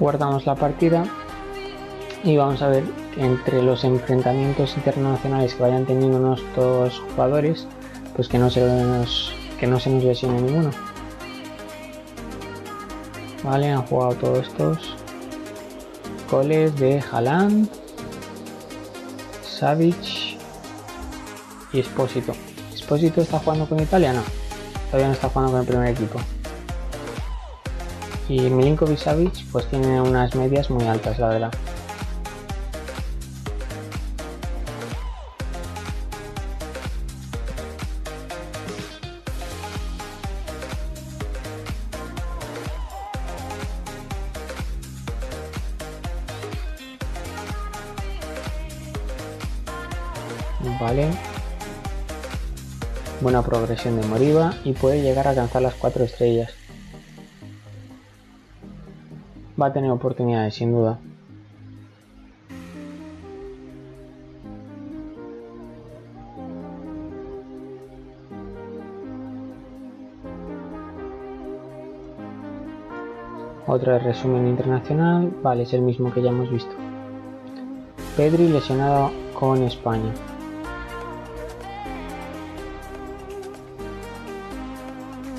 Guardamos la partida y vamos a ver entre los enfrentamientos internacionales que vayan teniendo nuestros jugadores pues que no se nos, que no se nos lesione ninguno. Vale han jugado todos estos. Goles de Haaland Savic y Esposito Esposito está jugando con Italia no todavía no está jugando con el primer equipo y Milinkovic Savic pues tiene unas medias muy altas la verdad. Vale. Buena progresión de Moriba y puede llegar a alcanzar las 4 estrellas va a tener oportunidades, sin duda. Otro resumen internacional, vale, es el mismo que ya hemos visto. Pedri lesionado con España.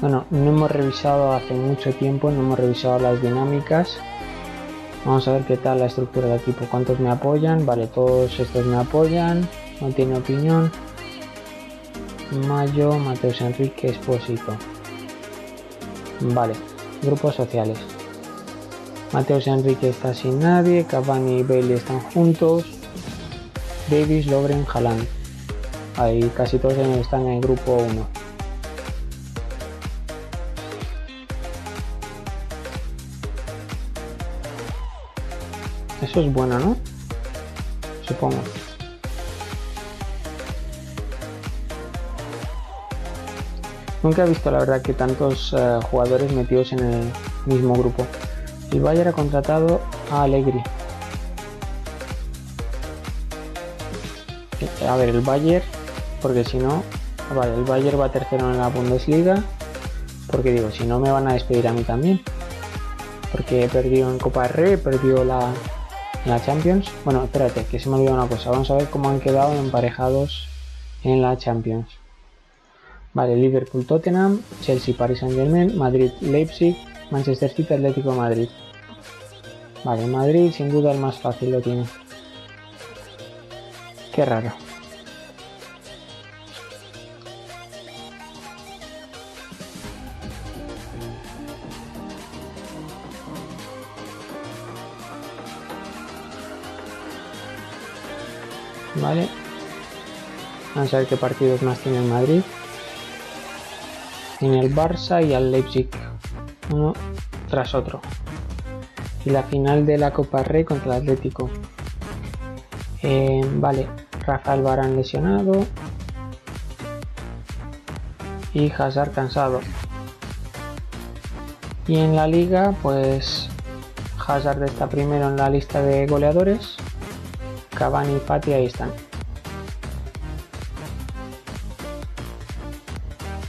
Bueno, no hemos revisado hace mucho tiempo, no hemos revisado las dinámicas. Vamos a ver qué tal la estructura del equipo. ¿Cuántos me apoyan? Vale, todos estos me apoyan. No tiene opinión. Mayo, Mateus Enrique, Esposito. Vale, grupos sociales. Mateus Enrique está sin nadie, Cavani y Bailey están juntos. Davis, Lobren, Haaland. Ahí casi todos están en el grupo 1. Eso es bueno, ¿no? Supongo. Nunca he visto la verdad que tantos uh, jugadores metidos en el mismo grupo. El Bayern ha contratado a Allegri. A ver, el Bayern, porque si no, vale, el Bayern va tercero en la Bundesliga. Porque digo, si no me van a despedir a mí también. Porque he perdido en Copa Rey, he perdido la, la Champions. Bueno, espérate, que se me ha una cosa. Vamos a ver cómo han quedado emparejados en la Champions. Vale, Liverpool, Tottenham, Chelsea, Paris Saint Germain, Madrid, Leipzig, Manchester City, Atlético Madrid. Vale, Madrid sin duda el más fácil lo tiene. Qué raro. Vale. Vamos a ver qué partidos más tiene el Madrid en el Barça y al Leipzig, uno tras otro. Y la final de la Copa Rey contra el Atlético. Eh, vale, Rafael Barán lesionado. Y Hazard cansado. Y en la liga, pues Hazard está primero en la lista de goleadores. Cavani Fati ahí están.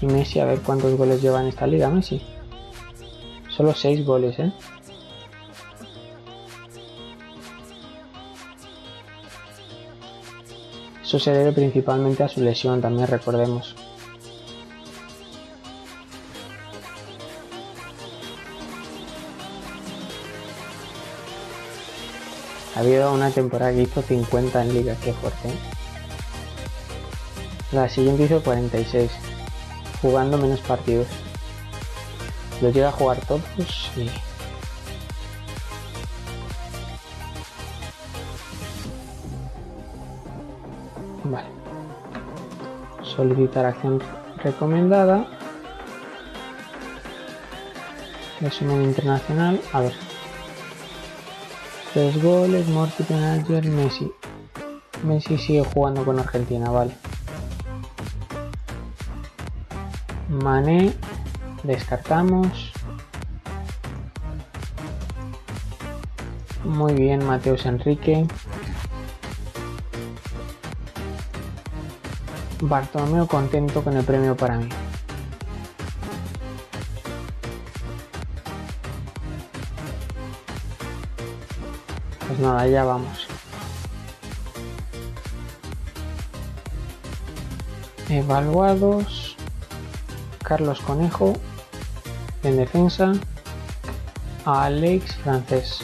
Y Messi, a ver cuántos goles lleva en esta liga Messi. Solo 6 goles, ¿eh? Eso se debe principalmente a su lesión, también recordemos. Habido una temporada que hizo 50 en liga, qué fuerte. La siguiente hizo 46 jugando menos partidos. Lo llega a jugar todos y... Vale. Solicitar acción recomendada. Resumen internacional. A ver. Tres goles, Morty Manager, Messi. Messi sigue jugando con Argentina, vale. Mané, descartamos. Muy bien, Mateus Enrique. Bartolomeo contento con el premio para mí. Ya vamos. Evaluados. Carlos Conejo en defensa, Alex Francés.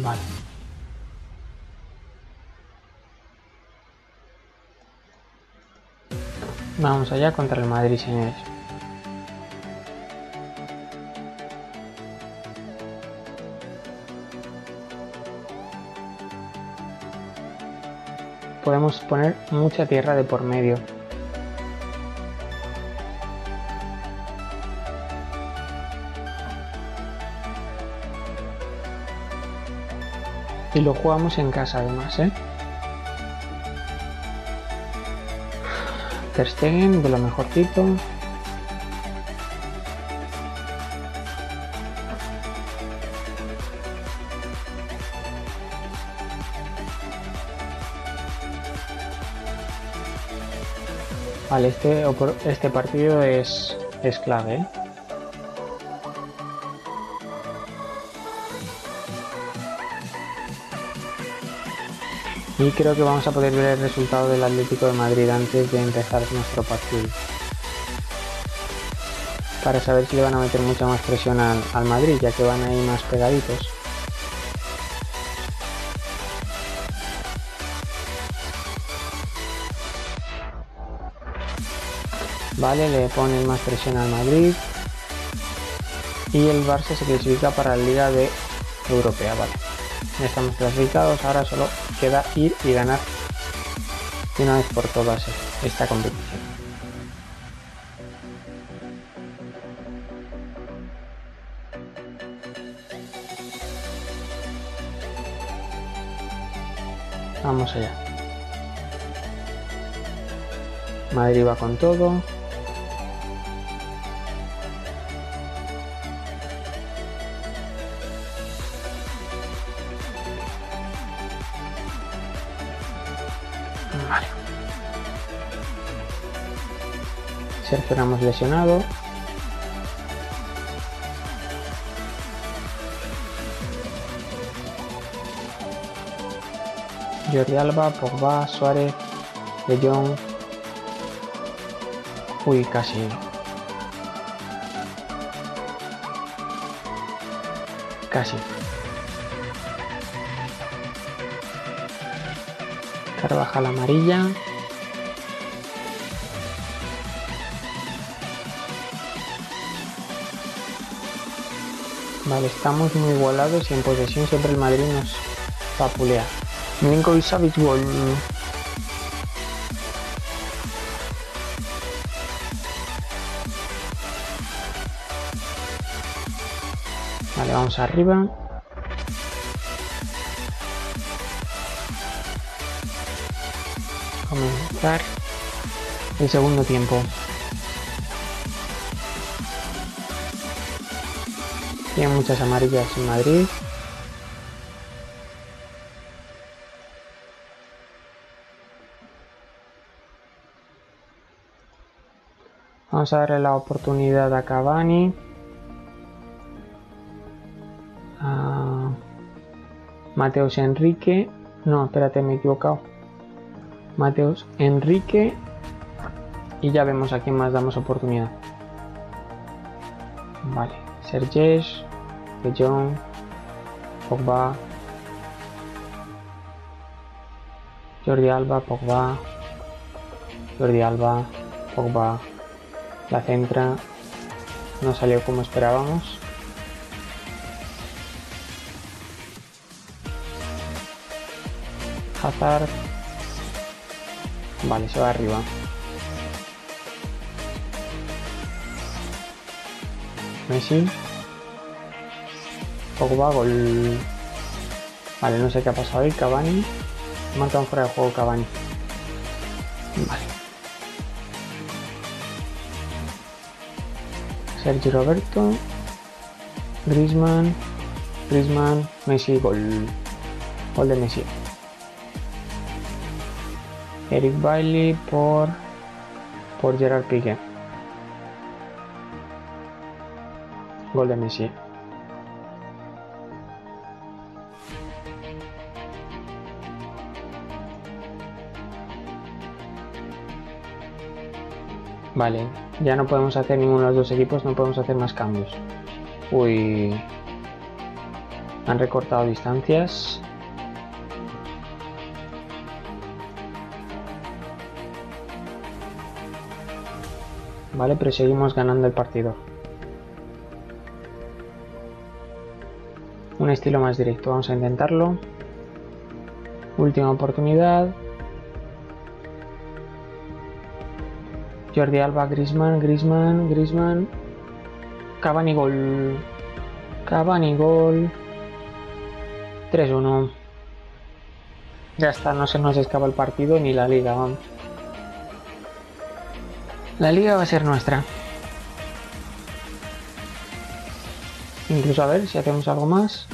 Vale. Vamos allá contra el Madrid, señores. Podemos poner mucha tierra de por medio. Y lo jugamos en casa además, ¿eh? Ter de lo mejorcito. Vale, este, este partido es, es clave. ¿eh? Y creo que vamos a poder ver el resultado del Atlético de Madrid antes de empezar nuestro partido. Para saber si le van a meter mucha más presión al, al Madrid, ya que van ahí más pegaditos. Vale, le ponen más presión al Madrid. Y el Barça se clasifica para la Liga de Europea, vale. Estamos clasificados, ahora solo queda ir y ganar una vez por todas esta competición. Vamos allá. Madrid va con todo. Ramos lesionado. Jordi Alba, Pogba, Suárez, De. Uy, casi. Casi. Carvajal amarilla. Vale, estamos muy igualados y en posesión siempre el Madrid nos papulea. Milinkovic Savic gol. Vale, vamos arriba. Comenzar el segundo tiempo. Tiene muchas amarillas en Madrid. Vamos a darle la oportunidad a Cavani. A Mateos Enrique. No, espérate, me he equivocado. Mateos Enrique. Y ya vemos a quién más damos oportunidad. Vale, Sergés. De Pogba, Jordi Alba, Pogba, Jordi Alba, Pogba, la centra, no salió como esperábamos. Hazard, vale, se va arriba. Messi, Pogba, gol. Vale, no sé qué ha pasado ahí. Cavani. Marcan fuera de juego Cavani. Vale. Sergio Roberto. Griezmann. Griezmann. Messi, gol. Gol de Messi. Eric Bailey por por Gerard Piqué. Gol de Messi. Vale, ya no podemos hacer ninguno de los dos equipos, no podemos hacer más cambios. Uy. Han recortado distancias. Vale, pero seguimos ganando el partido. Un estilo más directo, vamos a intentarlo. Última oportunidad. Jordi Alba, Grisman, Grisman, Grisman. Cavani gol. Cavani gol. 3-1. Ya está, no se nos escapa el partido ni la liga, vamos. La liga va a ser nuestra. Incluso a ver si hacemos algo más.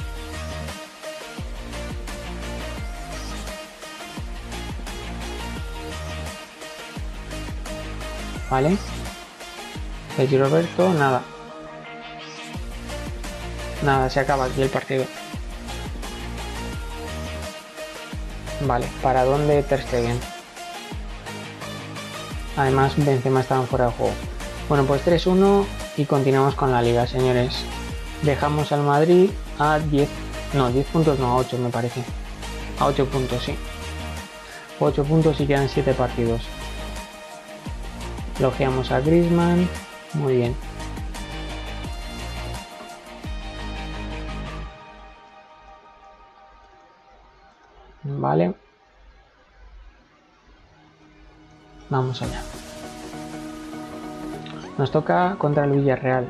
Vale. Sergio Roberto, nada. Nada, se acaba aquí el partido. Vale, ¿para dónde Ter Stegen? Además, Benzema estaban fuera de juego. Bueno, pues 3-1 y continuamos con la liga, señores. Dejamos al Madrid a 10, no, 10 puntos, no, a 8 me parece. A 8 puntos, sí. 8 puntos y quedan 7 partidos. Logeamos a Grisman. Muy bien. Vale. Vamos allá. Nos toca contra el Villarreal.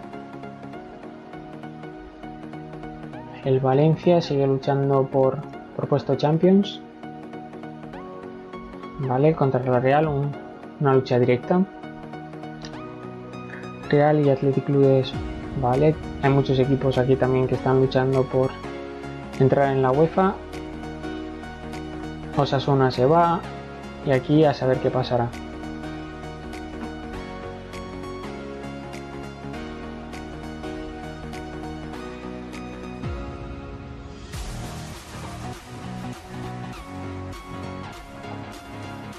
El Valencia sigue luchando por, por puesto Champions. Vale, contra el Real una lucha directa. Real y Athletic Clubes, vale. Hay muchos equipos aquí también que están luchando por entrar en la UEFA. Osasuna se va y aquí a saber qué pasará.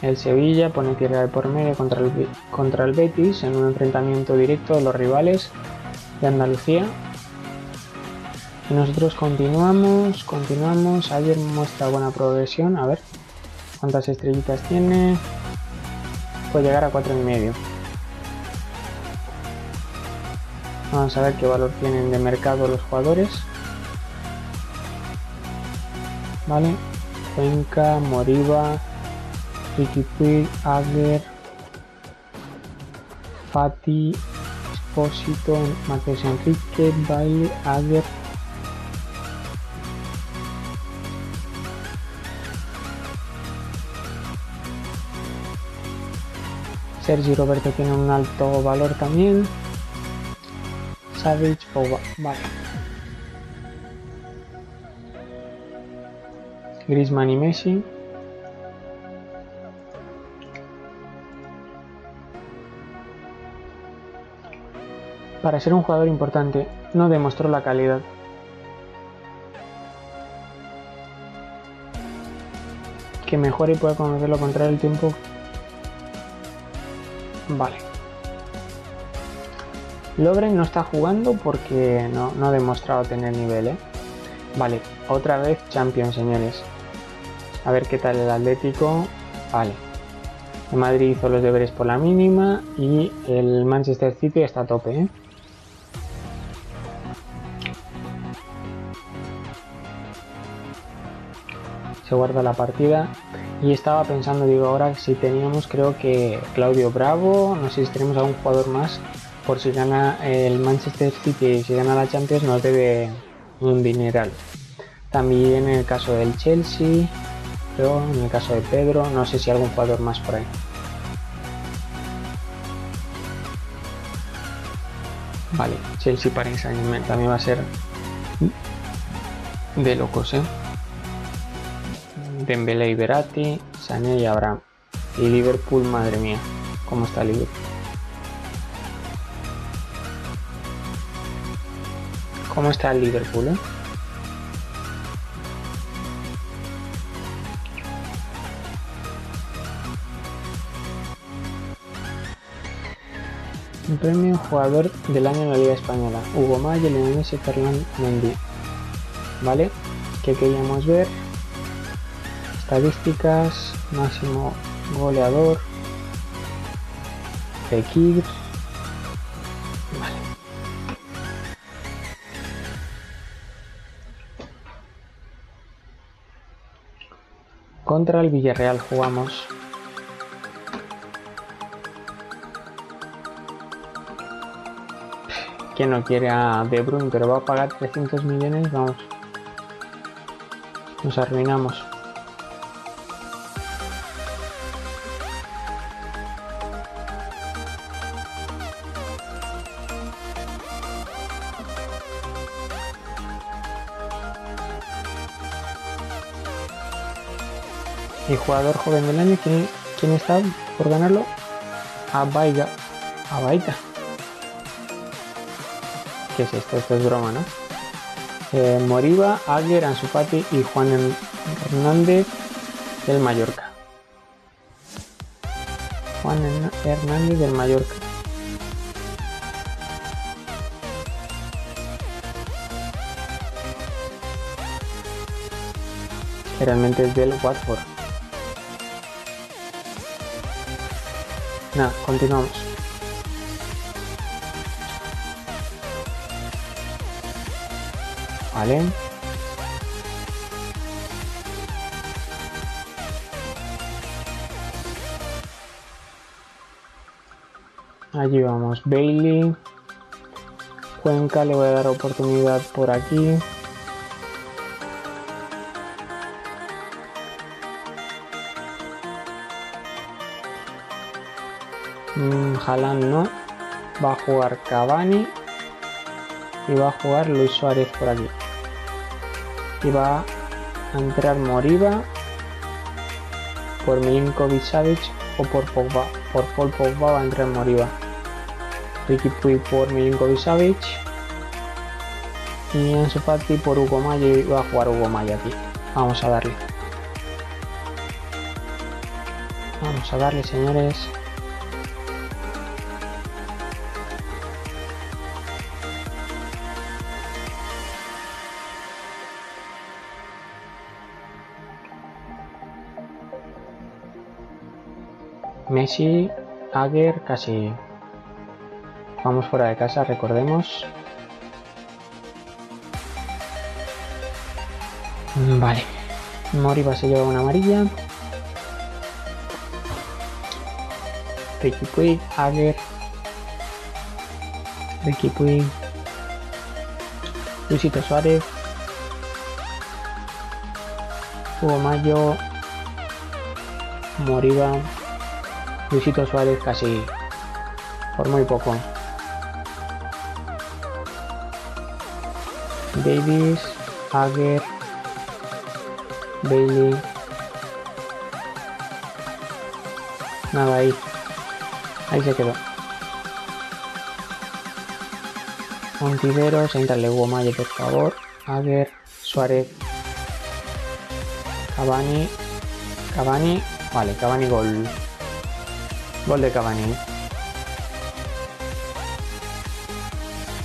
El Sevilla pone tierra de por medio contra el, contra el Betis en un enfrentamiento directo de los rivales de Andalucía. Y nosotros continuamos, continuamos. Ayer muestra buena progresión. A ver cuántas estrellitas tiene. Puede llegar a cuatro y medio. Vamos a ver qué valor tienen de mercado los jugadores. Vale. Cuenca, Moriba, Puig, Adler, Fati, Esposito, Mateus Enrique, Bailey, Adler. Sergi Roberto tiene un alto valor también. Savage, Pogba, vale. Griezmann y Messi. Para ser un jugador importante, no demostró la calidad. Que mejore y pueda conocerlo contra el tiempo. Vale. Logren no está jugando porque no, no ha demostrado tener nivel, ¿eh? Vale, otra vez Champions, señores. A ver qué tal el Atlético. Vale. El Madrid hizo los deberes por la mínima y el Manchester City está a tope, ¿eh? Guarda la partida y estaba pensando, digo, ahora si teníamos creo que Claudio Bravo, no sé si tenemos algún jugador más, por si gana el Manchester City si gana la Champions nos debe un dineral. También en el caso del Chelsea, creo, en el caso de Pedro, no sé si algún jugador más por ahí. Vale, Chelsea Paris también va a ser de locos, ¿eh? Dembélé y Verratti, Sané y Abraham. Y Liverpool, madre mía, ¿cómo está Liverpool? ¿Cómo está el Liverpool? Eh? Premio jugador del año en la Liga Española. Hugo Lionel Messi, Ferland Mendy. ¿Vale? ¿Qué queríamos ver? Estadísticas, máximo goleador, Fekir. Vale. Contra el Villarreal jugamos. ¿Quién no quiere a De Bruyne? Pero va a pagar 300 millones, vamos. Nos arruinamos. Jugador joven del año, ¿quién, quién está por ganarlo? A Baiga. A Baita. ¿Qué es esto? Esto es broma, ¿no? Eh, Moriba, Agler, Ansu y Juan Hernández. del Mallorca. Juan Hernández del Mallorca. Realmente es del Watford. Nada, continuamos. Vale. Allí vamos, Bailey. Cuenca, le voy a dar oportunidad por aquí. Jalan no. Va a jugar Cavani. Y va a jugar Luis Suárez por aquí. Y va a entrar Moriba por Milinkovic Savic o por Pogba. Por Paul Pogba va a entrar Moriba. Ricky Puig por Milinkovic Savic. Y en su Fati por Hugo Maya y va a jugar Hugo Maya aquí. Vamos a darle. Vamos a darle, señores. Messi, Aguer, casi vamos fuera de casa, recordemos. Vale, Moriba se lleva una amarilla. Ricky Puig, Aguer, Ricky Puig, Luisito Suárez, Hugo Mayo, Moriba, Luisito Suárez casi por muy poco. Davis, Hager, Bailey. Nada ahí. Ahí se quedó. Montiveros, entrale Hugo Mayo por favor. Hager, Suárez, Cavani, Cavani, vale, Cavani gol. Gol de Cavani.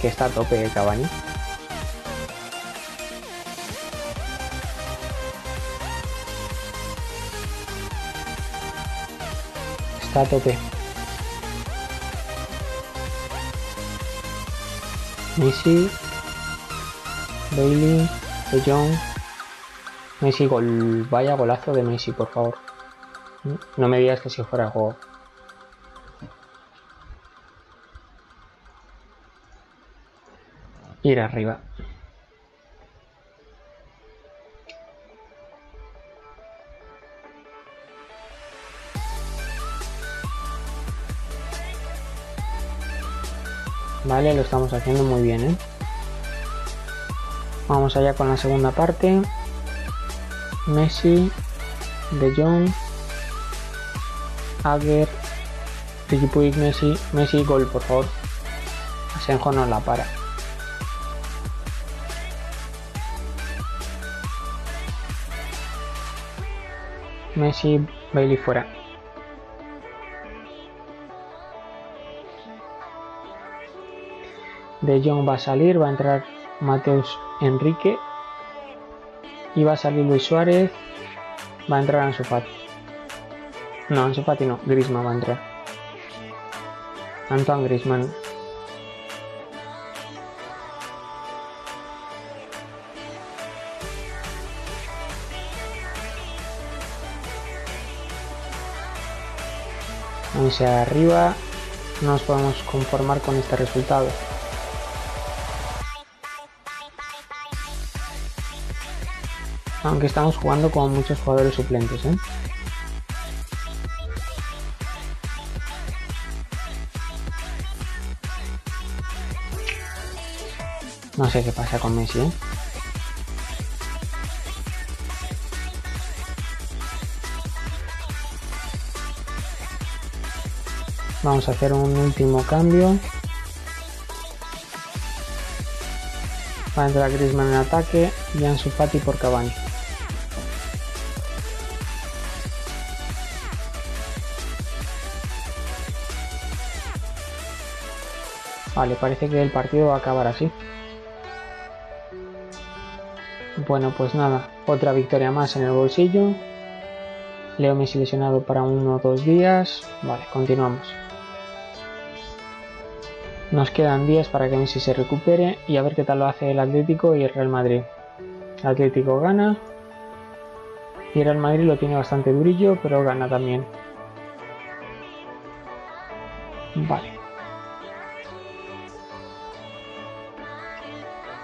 Que está a tope de Cavani. Está a tope. Messi, Bailey, De Jong, Messi gol, vaya golazo de Messi, por favor. No me digas que si fuera juego. Ir arriba. Vale, lo estamos haciendo muy bien, ¿eh? Vamos allá con la segunda parte. Messi, De Jong, Aguer, Ricky Messi, Messi, gol, por favor. Asenjo nos la para. Messi, Bailey fuera. De Jong va a salir, va a entrar Mateus Enrique y va a salir Luis Suárez, va a entrar Ansu Fati. No, Ansu Fati no, Griezmann va a entrar. Antoine Griezmann hacia arriba, no nos podemos conformar con este resultado. Aunque estamos jugando con muchos jugadores suplentes. ¿eh? No sé qué pasa con Messi. ¿eh? vamos a hacer un último cambio va a entrar Griezmann en ataque y Ansu Fati por Cavani Vale, parece que el partido va a acabar así. Bueno, pues nada, otra victoria más en el bolsillo. Leo me lesionado para uno o dos días. Vale, continuamos. Nos quedan días para que Messi se recupere y a ver qué tal lo hace el Atlético y el Real Madrid. El Atlético gana y el Real Madrid lo tiene bastante durillo, pero gana también. Vale.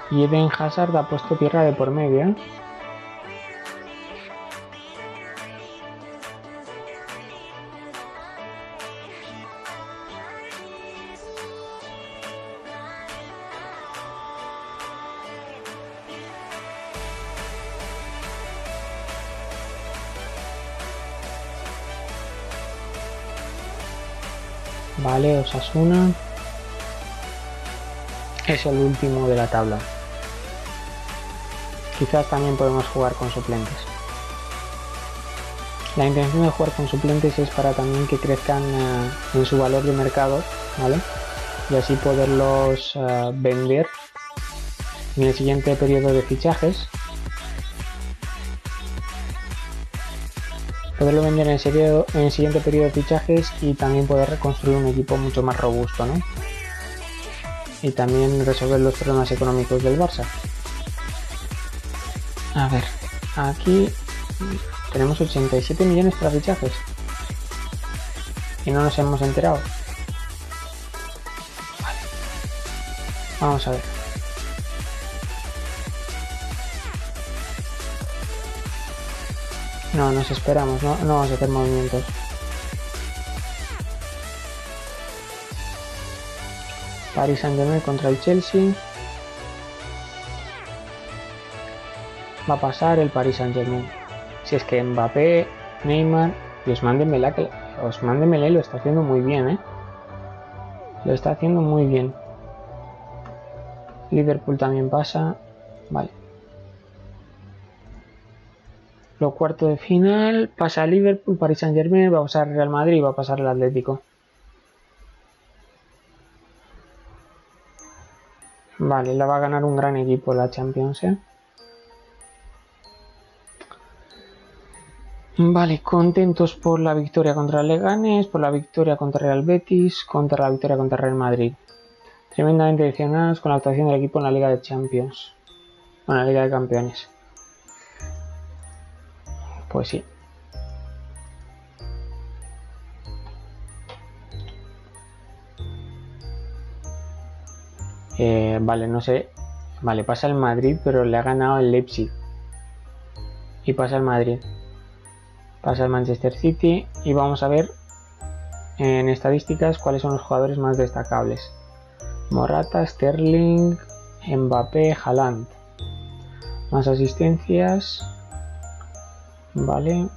Y Eden Hazard ha puesto tierra de por medio. ¿eh? Vale, Osasuna. Es el último de la tabla. Quizás también podemos jugar con suplentes. La intención de jugar con suplentes es para también que crezcan eh, en su valor de mercado, ¿vale? Y así poderlos eh, vender en el siguiente periodo de fichajes. Poderlo vender en el, en el siguiente periodo de fichajes y también poder reconstruir un equipo mucho más robusto, ¿no? Y también resolver los problemas económicos del Barça. A ver, aquí tenemos 87 millones para fichajes. Y no nos hemos enterado. Vale. Vamos a ver. No, nos esperamos, no, no vamos a hacer movimientos. Paris Saint Germain contra el Chelsea. va a pasar el Paris Saint Germain. Si es que Mbappé, Neymar y Osman Dembélé, Osman Dembélé lo está haciendo muy bien, ¿eh? Lo está haciendo muy bien. Liverpool también pasa. Vale. Lo cuarto de final pasa Liverpool, Paris Saint Germain, va a pasar Real Madrid, va a pasar el Atlético. Vale, la va a ganar un gran equipo la Champions, ¿eh? Vale, contentos por la victoria contra el Leganés, por la victoria contra Real Betis, contra la victoria contra Real Madrid. Tremendamente decepcionados con la actuación del equipo en la Liga de Champions. En la Liga de Campeones. Pues sí. Eh, vale, no sé. Vale, pasa el Madrid, pero le ha ganado el Leipzig. Y pasa el Madrid pasa el Manchester City y vamos a ver en estadísticas cuáles son los jugadores más destacables. Morata, Sterling, Mbappé, Haaland. Más asistencias. Vale.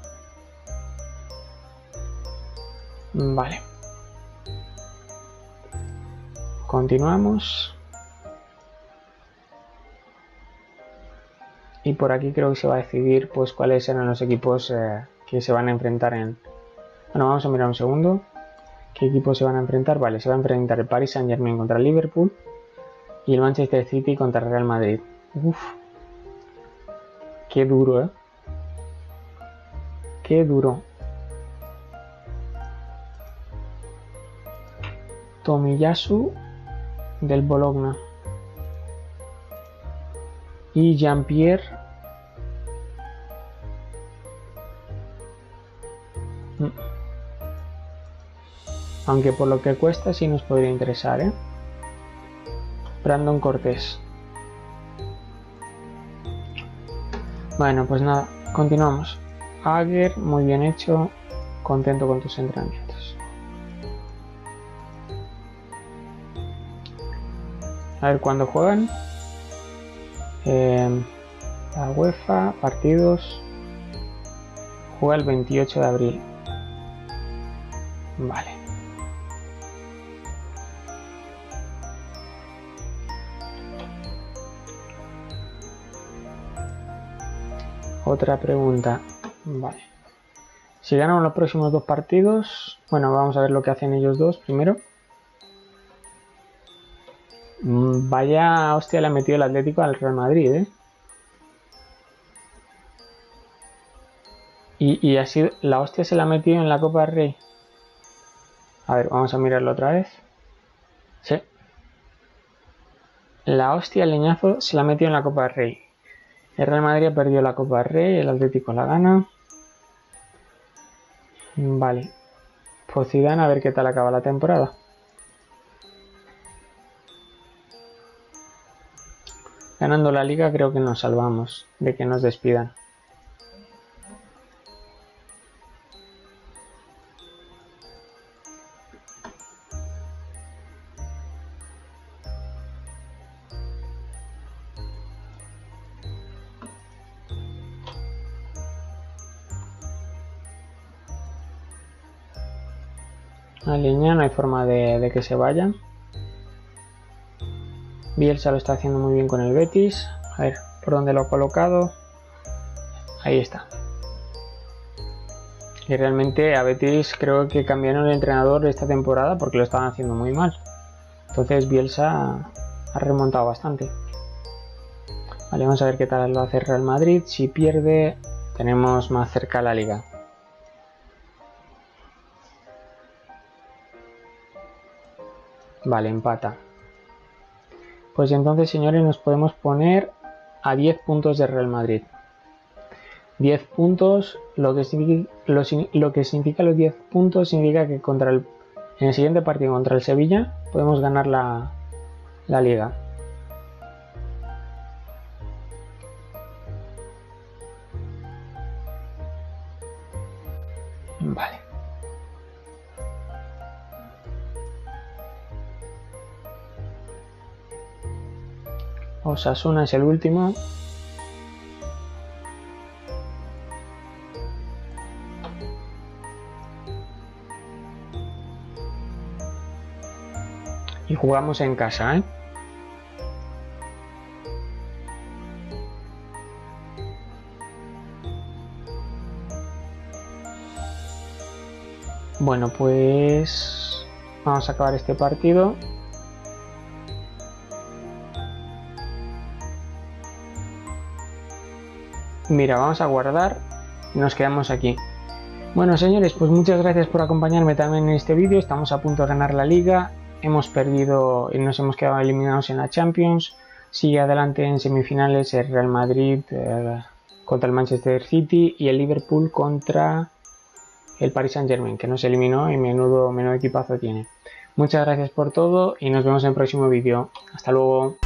Vale. Continuamos. Y por aquí creo que se va a decidir pues cuáles serán los equipos eh, que se van a enfrentar en... Bueno, vamos a mirar un segundo. ¿Qué equipos se van a enfrentar? Vale, se va a enfrentar el Paris Saint Germain contra el Liverpool y el Manchester City contra el Real Madrid. Uf. Qué duro, ¿eh? Qué duro. Tomiyasu del Bologna. Y Jean-Pierre Aunque por lo que cuesta sí nos podría interesar, ¿eh? Brandon Cortés. Bueno, pues nada, continuamos. Ager, muy bien hecho. Contento con tus entrenamientos. A ver cuándo juegan. Eh, la UEFA, partidos. Juega el 28 de abril. Vale. Otra pregunta. Vale. Si ganan los próximos dos partidos, bueno, vamos a ver lo que hacen ellos dos primero. Mm, vaya hostia le ha metido el Atlético al Real Madrid, ¿eh? Y, y así la hostia se la ha metido en la Copa del Rey. A ver, vamos a mirarlo otra vez. Sí. La hostia, el leñazo, se la ha metido en la Copa del Rey. El Real Madrid ha perdido la Copa Rey, el Atlético la gana. Vale. Pues a ver qué tal acaba la temporada. Ganando la liga creo que nos salvamos de que nos despidan. La línea no hay forma de, que se vayan. Bielsa lo está haciendo muy bien con el Betis. A ver por dónde lo ha colocado. Ahí está. Y realmente a Betis creo que cambiaron el entrenador esta temporada porque lo estaban haciendo muy mal. Entonces Bielsa ha remontado bastante. Vale, vamos a ver qué tal lo hace Real Madrid. Si pierde, tenemos más cerca la liga. Vale, empata. Pues entonces, señores, nos podemos poner a 10 puntos de Real Madrid. 10 puntos, lo que, significa, lo, que significa los 10 puntos significa que contra el, en el siguiente partido contra el Sevilla podemos ganar la, la liga. Osasuna es el último. Y jugamos en casa, ¿eh? Bueno, pues vamos a acabar este partido. Mira, vamos a guardar y nos quedamos aquí. Bueno señores, pues muchas gracias por acompañarme también en este vídeo. Estamos a punto de ganar la liga. Hemos perdido y nos hemos quedado eliminados en la Champions. Sigue adelante en semifinales el Real Madrid eh, contra el Manchester City y el Liverpool contra el Paris Saint Germain, que nos eliminó y menudo, menudo equipazo tiene. Muchas gracias por todo y nos vemos en el próximo vídeo. Hasta luego.